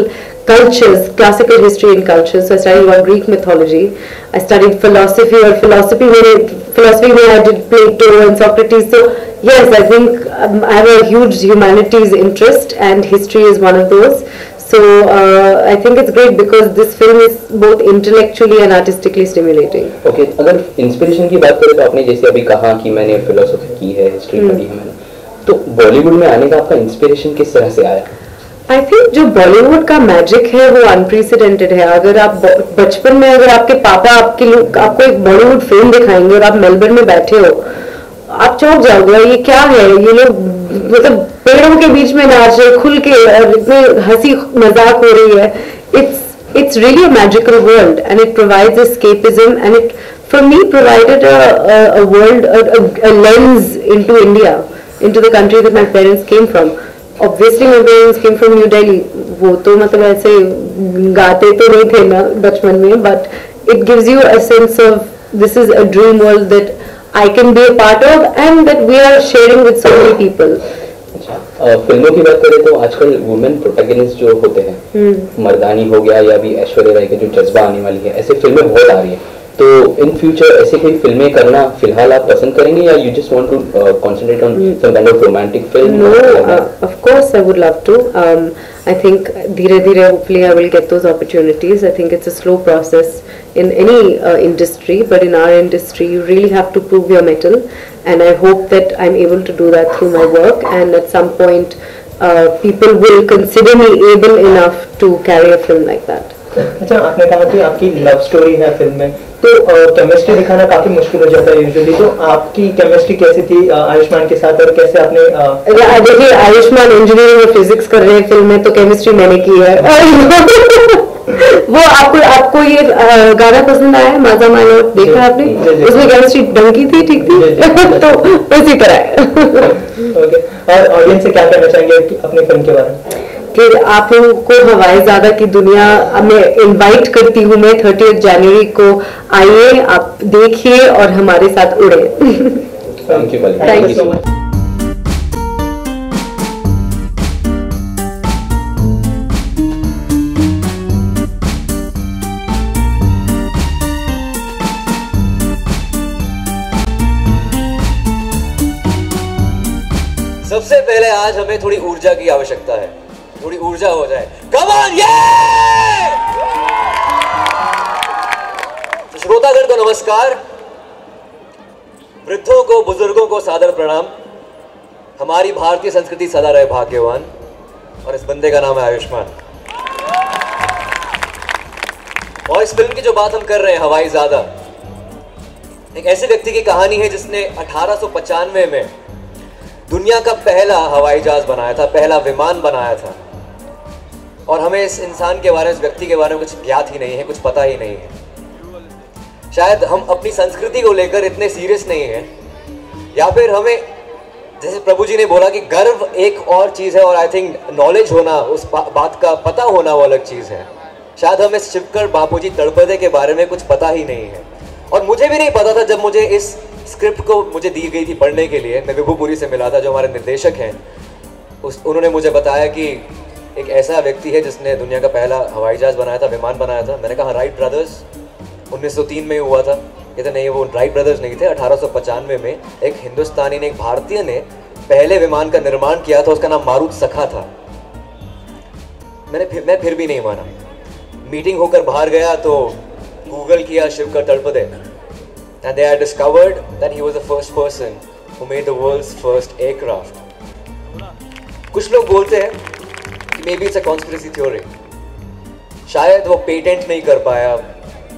cultures, classical history and cultures. So I studied about Greek mythology. I studied philosophy or philosophy where philosophy where I did Plato and Socrates. So yes, I think um, I have a huge humanities interest and history is one of those. So uh, I think it's great because this film is both intellectually and artistically stimulating. Okay अगर इंस्पिरेशन की बात करें तो आपने जैसे अभी कहा कि मैंने फिलोसफी की है हिस्ट्री हम्म। पढ़ी है मैंने तो बॉलीवुड में आने का आपका इंस्पिरेशन किस तरह से आया आई थिंक जो बॉलीवुड का मैजिक है वो अनप्रेसिडेंटेड है अगर आप बचपन में अगर आपके पापा आपके आपको एक बॉलीवुड फ़िल्म दिखाएँगे और आप मेलबर्न में बैठे हो आप चौक जाओगे ये क्या है? ये लोग मतलब पेड़ों के बीच में नाच रहे, खुल के और हँसी मज़ाक हो रही है। It's it's really a magical world and it provides escapism and it for me provided a a world a lens into India into the country that my parents came from obviously my parents came from New Delhi वो तो मतलब ऐसे गाते तो नहीं थे ना बचपन में but it gives you a sense of this is a dream world that I can be a part of and that we are sharing with so many people. फ़िल्मों की बात करें तो आजकल वुमेन प्रोटेगनिस्ट जो होते हैं Hmm. मर्दानी हो गया या अभी ऐश्वर्या राय के जो जज्बा आने वाली है ऐसे फ़िल्में बहुत आ रही है तो इन फ्यूचर ऐसे कोई फिल्में करना फिलहाल आप पसंद करेंगे या you just want to concentrate on some kind of romantic film No, uh, of course I would love to. Um, I think dhire dhire hopefully I will get those opportunities. I think it's a slow process in any uh, industry, but in our industry you really have to prove your mettle, and I hope that I'm able to do that through my work, and at some point uh, people will consider me able enough to carry a film like that. अच्छा आपने कहा कि आपकी लव स्टोरी है फ़िल्म में। तो केमिस्ट्री दिखाना काफ़ी मुश्किल हो जाता है यूजुअली तो आपकी केमिस्ट्री कैसी थी आयुष्मान के साथ और कैसे आपने देखिए आयुष्मान इंजीनियरिंग और फिजिक्स कर रहे हैं फ़िल्म में तो केमिस्ट्री मैंने की है। वो आपको आपको ये गाना पसंद आया माजा मानो देखा आपने? उसमें केमिस्ट्री डंकी थी ठीक थी? तो उसी तरह ओके और ऑडियंस से क्या कहना चाहेंगे अपनी फ़िल्म के बारे में? कि आप लोगों को हवाई ज़्यादा की दुनिया में इनवाइट करती हूँ मैं थर्टी जनवरी को आइए आप देखिए और हमारे साथ उड़े। Thank you Thank you so much. सबसे पहले आज हमें थोड़ी ऊर्जा की आवश्यकता है। थोड़ी ऊर्जा हो जाए। कम ऑन ये तो श्रोतागण को नमस्कार। वृद्धों को, बुज़ुर्गों को सादर प्रणाम। हमारी भारतीय संस्कृति सदा रहे भाग्यवान, और इस बंदे का नाम है आयुष्मान। और इस फ़िल्म की जो बात हम कर रहे हैं, हवाई ज़्यादा, एक ऐसे व्यक्ति की कहानी है जिसने 1895 में दुनिया का पहला हवाई जहाज़ बनाया था, पहला विमान बनाया था। और हमें इस इंसान के बारे में इस व्यक्ति के बारे में कुछ ज्ञात ही नहीं है कुछ पता ही नहीं है। शायद हम अपनी संस्कृति को लेकर इतने सीरियस नहीं हैं या फिर हमें जैसे प्रभु जी ने बोला कि गर्व एक और चीज़ है और आई थिंक नॉलेज होना उस बा, बात का पता होना वो अलग चीज़ है। शायद हमें शिवकर बापू जी तड़पदे के बारे में कुछ पता ही नहीं है। और मुझे भी नहीं पता था जब मुझे इस स्क्रिप्ट को मुझे दी गई थी पढ़ने के लिए मैं विभुपुरी से मिला था जो हमारे निर्देशक हैं उस उन्होंने मुझे बताया कि एक ऐसा व्यक्ति है जिसने दुनिया का पहला हवाई जहाज़ बनाया था, विमान बनाया था। मैंने कहा, राइट ब्रदर्स 1903 में हुआ था। कहते, नहीं, वो राइट ब्रदर्स नहीं थे। अठारह में एक हिंदुस्तानी ने, एक भारतीय ने पहले विमान का निर्माण किया था, उसका नाम मारुत सखा था। मैंने फिर, मैं फिर भी नहीं माना। मीटिंग होकर बाहर गया तो गूगल किया शिव का तड़पदे and they had discovered that he was the first person who made the world's first aircraft. कुछ लोग बोलते हैं maybe it's a conspiracy theory शायद वो पेटेंट नहीं कर पाया.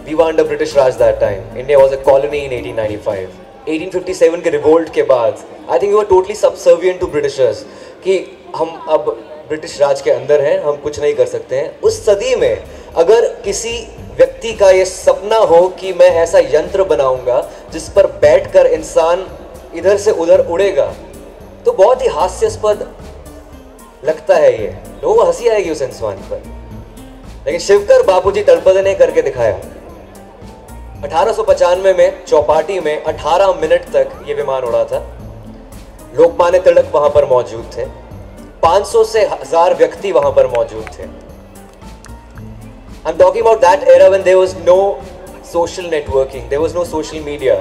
We were under British Raj that time India was a colony in 1895 1857 के रिवोल्ट के बाद I think we were totally subservient to Britishers कि हम अब ब्रिटिश राज के अंदर हैं, हम कुछ नहीं कर सकते हैं. उस सदी में, अगर किसी व्यक्ति का ये सपना हो कि मैं ऐसा यंत्र बनाऊँगा जिस पर बैठकर इंसान इधर से उधर उड़ेगा तो बहुत ही हास्यास्पद लगता है ये. लोगों को हँसी आएगी उस इंसान पर। लेकिन शिवकर बापूजी तड़पदे ने करके दिखाया। 1895 में चौपाटी में 18 मिनट तक ये विमान उड़ा था। लोकमान्य तिलक वहाँ पर मौजूद थे। 500 से हज़ार व्यक्ति वहाँ पर मौजूद थे। I'm talking about that era when there was no social networking, there was no social media.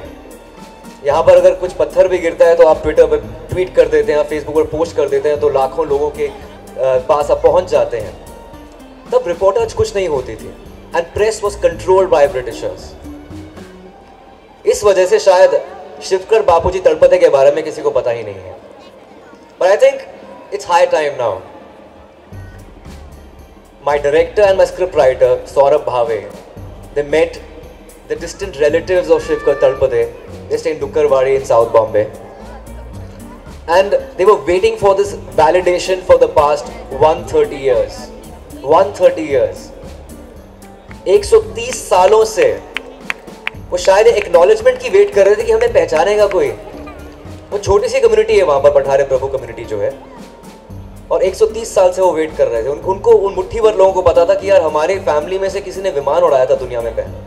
यहाँ पर अगर कुछ पत्थर भी गिरता है तो आप ट्विटर पर ट्वीट कर देते हैं फेसबुक पर पोस्ट कर देते हैं तो लाखों लोगों के पास आप पहुँच जाते हैं। तब रिपोर्टर्स कुछ नहीं होती थी and press was control by Britishers इस वजह से शायद शिवकर बापू जी तड़पते के बारे में किसी को पता ही नहीं है। But I think it's high time now my director and my script writer Saurabh Bhave they met the distant relative of Shivkar Talpade in Dukkarwadi in south Bombay And they were waiting for this validation for the past 130 years. 130 years. 130 सालों से वो शायद एक्नॉलेजमेंट की वेट कर रहे थे कि हमें पहचानेगा कोई वो छोटी सी कम्युनिटी है वहाँ पर पठारे प्रभु कम्युनिटी जो है और 130 साल से वो वेट कर रहे थे उन, उनको उन मुट्ठी भर लोगों को पता था कि यार हमारे फैमिली में से किसी ने विमान उड़ाया था दुनिया में पहले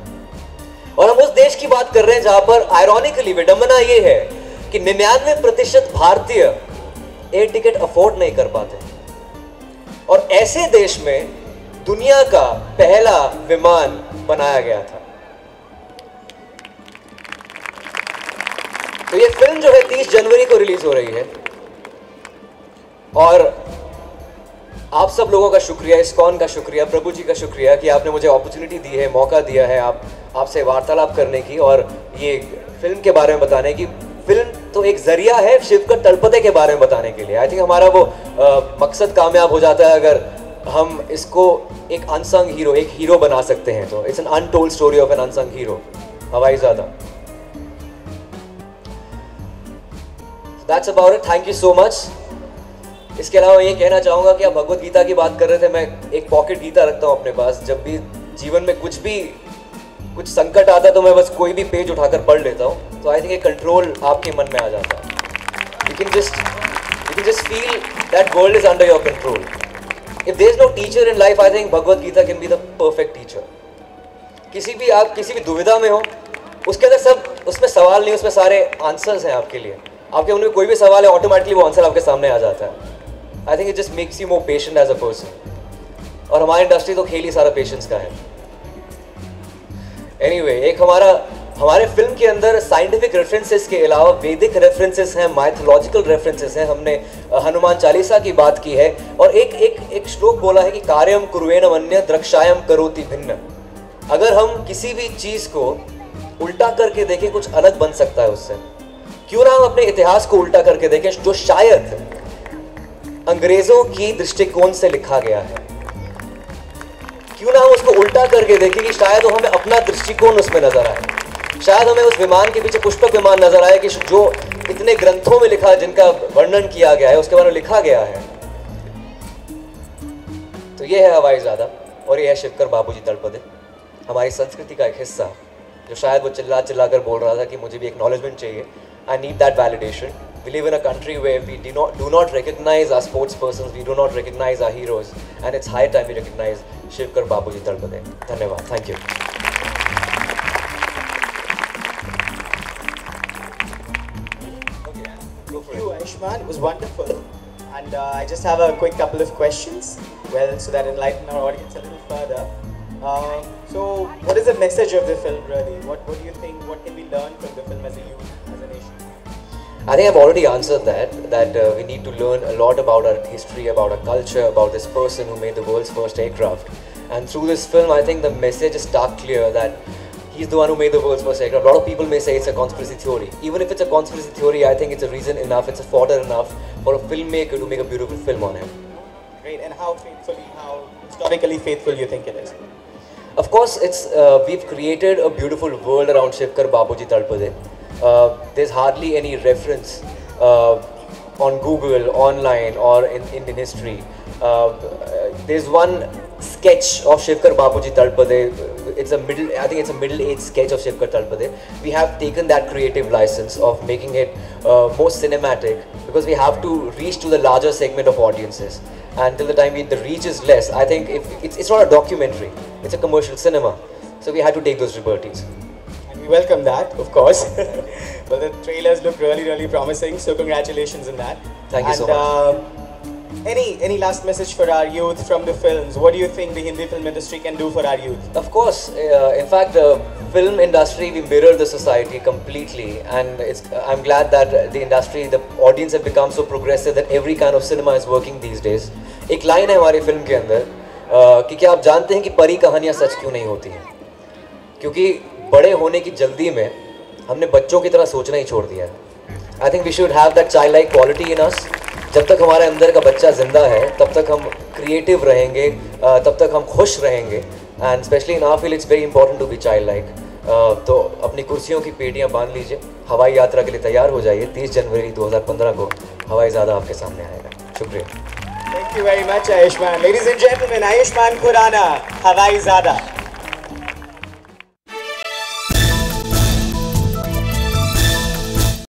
और हम उस देश की बात कर रहे हैं जहाँ पर आयरॉनिकली विडंबना ये है कि निन्यानवे प्रतिशत भारतीय एयर टिकट अफोर्ड नहीं कर पाते। और ऐसे देश में दुनिया का पहला विमान बनाया गया था। तो ये फ़िल्म जो है 30 जनवरी को रिलीज़ हो रही है। और आप सब लोगों का शुक्रिया, इस्कॉन का शुक्रिया, प्रभु जी का शुक्रिया कि आपने मुझे अपॉर्चुनिटी दी है, मौका दिया है आप, आपसे वार्तालाप करने की और ये फ़िल्म के बारे में बताने की। फ़िल्म तो एक ज़रिया है शिव का तलपते के बारे में बताने के लिए। आई थिंक हमारा वो आ, मकसद कामयाब हो जाता है अगर हम इसको एक अनसंग हीरो एक हीरो बना सकते हैं। तो it's an untold story of an unsung hero Hawaizaada. That's about it thank you so much इसके अलावा ये कहना चाहूँगा कि आप भगवत गीता की बात कर रहे थे मैं एक पॉकेट गीता रखता हूँ अपने पास। जब भी जीवन में कुछ भी कुछ संकट आता है तो मैं बस कोई भी पेज उठाकर पढ़ लेता हूँ। तो आई थिंक ये कंट्रोल आपके मन में आ जाता है। You can just you can just feel that world is under your control if there is no teacher in life I think Bhagavad Gita can be the perfect teacher किसी भी आप, किसी भी दुविधा में हो, उसके अंदर सब, उसमें सवाल नहीं, उसमें सारे आंसर्स हैं आपके लिए। आपके मन में कोई भी सवाल है ऑटोमेटिकली वो आंसर आपके सामने आ जाता है। I think it just makes you more patient as a person और हमारी इंडस्ट्री तो खेल ही सारा पेशेंस का है। Anyway, एक हमारा हमारे फ़िल्म के अंदर साइंटिफिक रेफरेंसेस के अलावा वैदिक रेफरेंसेस हैं माइथोलॉजिकल रेफरेंसेस हैं हमने हनुमान चालीसा की बात की है और एक एक एक श्लोक बोला है कि कार्यम कुरुएन अन्य द्रक्षायम करोति भिन्न। अगर हम किसी भी चीज़ को उल्टा करके देखें कुछ अलग बन सकता है उससे। क्यों ना हम अपने इतिहास को उल्टा करके देखें जो शायद अंग्रेज़ों की दृष्टिकोण से लिखा गया है। क्यों ना हम उसको उल्टा करके देखें कि शायद हमें अपना दृष्टिकोण उसमें नज़र आए। शायद हमें उस विमान के पीछे पुष्पक विमान नज़र आए कि जो इतने ग्रंथों में लिखा जिनका वर्णन किया गया है, उसके बारे में लिखा गया है। तो ये है हवाई ज़्यादा, और ये है शिवकर बाबूजी तड़पदे हमारी संस्कृति का एक हिस्सा, जो शायद वो चिल्ला चिल्ला कर बोल रहा था कि मुझे भी एक्नॉलेजमेंट चाहिए। I need that validation. We live in a country where we do not do not recognize our sports persons, we do not recognize our heroes, and it's high time we recognize Shivkar Babuji Talpade. you. Thank you. It was wonderful. And uh, I just have a quick couple of questions, well, so that enlighten our audience a little further. Um, so, what is the message of the film, really? What, what do you think? What can we learn from the film as a youth? I think I've already answered that, that uh, we need to learn a lot about our history, about our culture, about this person who made the world's first aircraft. And through this film, I think the message is stark clear that he's the one who made the world's first aircraft. A lot of people may say it's a conspiracy theory. Even if it's a conspiracy theory, I think it's a reason enough, it's a fodder enough for a filmmaker to make a beautiful film on him. Great, and how faithfully, how historically faithful you think it is? Of course, it's uh, we've created a beautiful world around Shivkar Babuji Talpade. Uh, there's hardly any reference uh, on Google, online, or in Indian history. Uh, there's one sketch of Shivkar Babuji Talpade. It's a middle, I think it's a middle-aged sketch of Shivkar Talpade. We have taken that creative license of making it uh, more cinematic because we have to reach to the larger segment of audiences. And till the time we, the reach is less, I think if, it's, it's not a documentary, it's a commercial cinema. So we had to take those liberties welcome that, of course. well, the trailers look really, really promising, so congratulations on that. Thank you and, so much. Uh, any any last message for our youth from the films? What do you think the Hindi film industry can do for our youth? Of course, uh, in fact, the film industry we mirror the society completely, and it's. I'm glad that the industry, the audience have become so progressive that every kind of cinema is working these days. एक लाइन है हमारी फिल्म के अंदर कि क्या आप जानते हैं कि परी कहानियां सच क्यों नहीं होती हैं क्योंकि बड़े होने की जल्दी में हमने बच्चों की तरह सोचना ही छोड़ दिया है। I think we should have that child like quality in us जब तक हमारे अंदर का बच्चा ज़िंदा है तब तक हम क्रिएटिव रहेंगे तब तक हम खुश रहेंगे। And specially in our field it's very important to be child like तो अपनी कुर्सियों की पेटियाँ बाँध लीजिए। हवाई यात्रा के लिए तैयार हो जाइए। 30 जनवरी 2015 को हवाई ज़्यादा आपके सामने आएगा। शुक्रिया। Thank you very much, Ayushman. Ladies and gentlemen, Ayushman Khurana, Hawai Zada.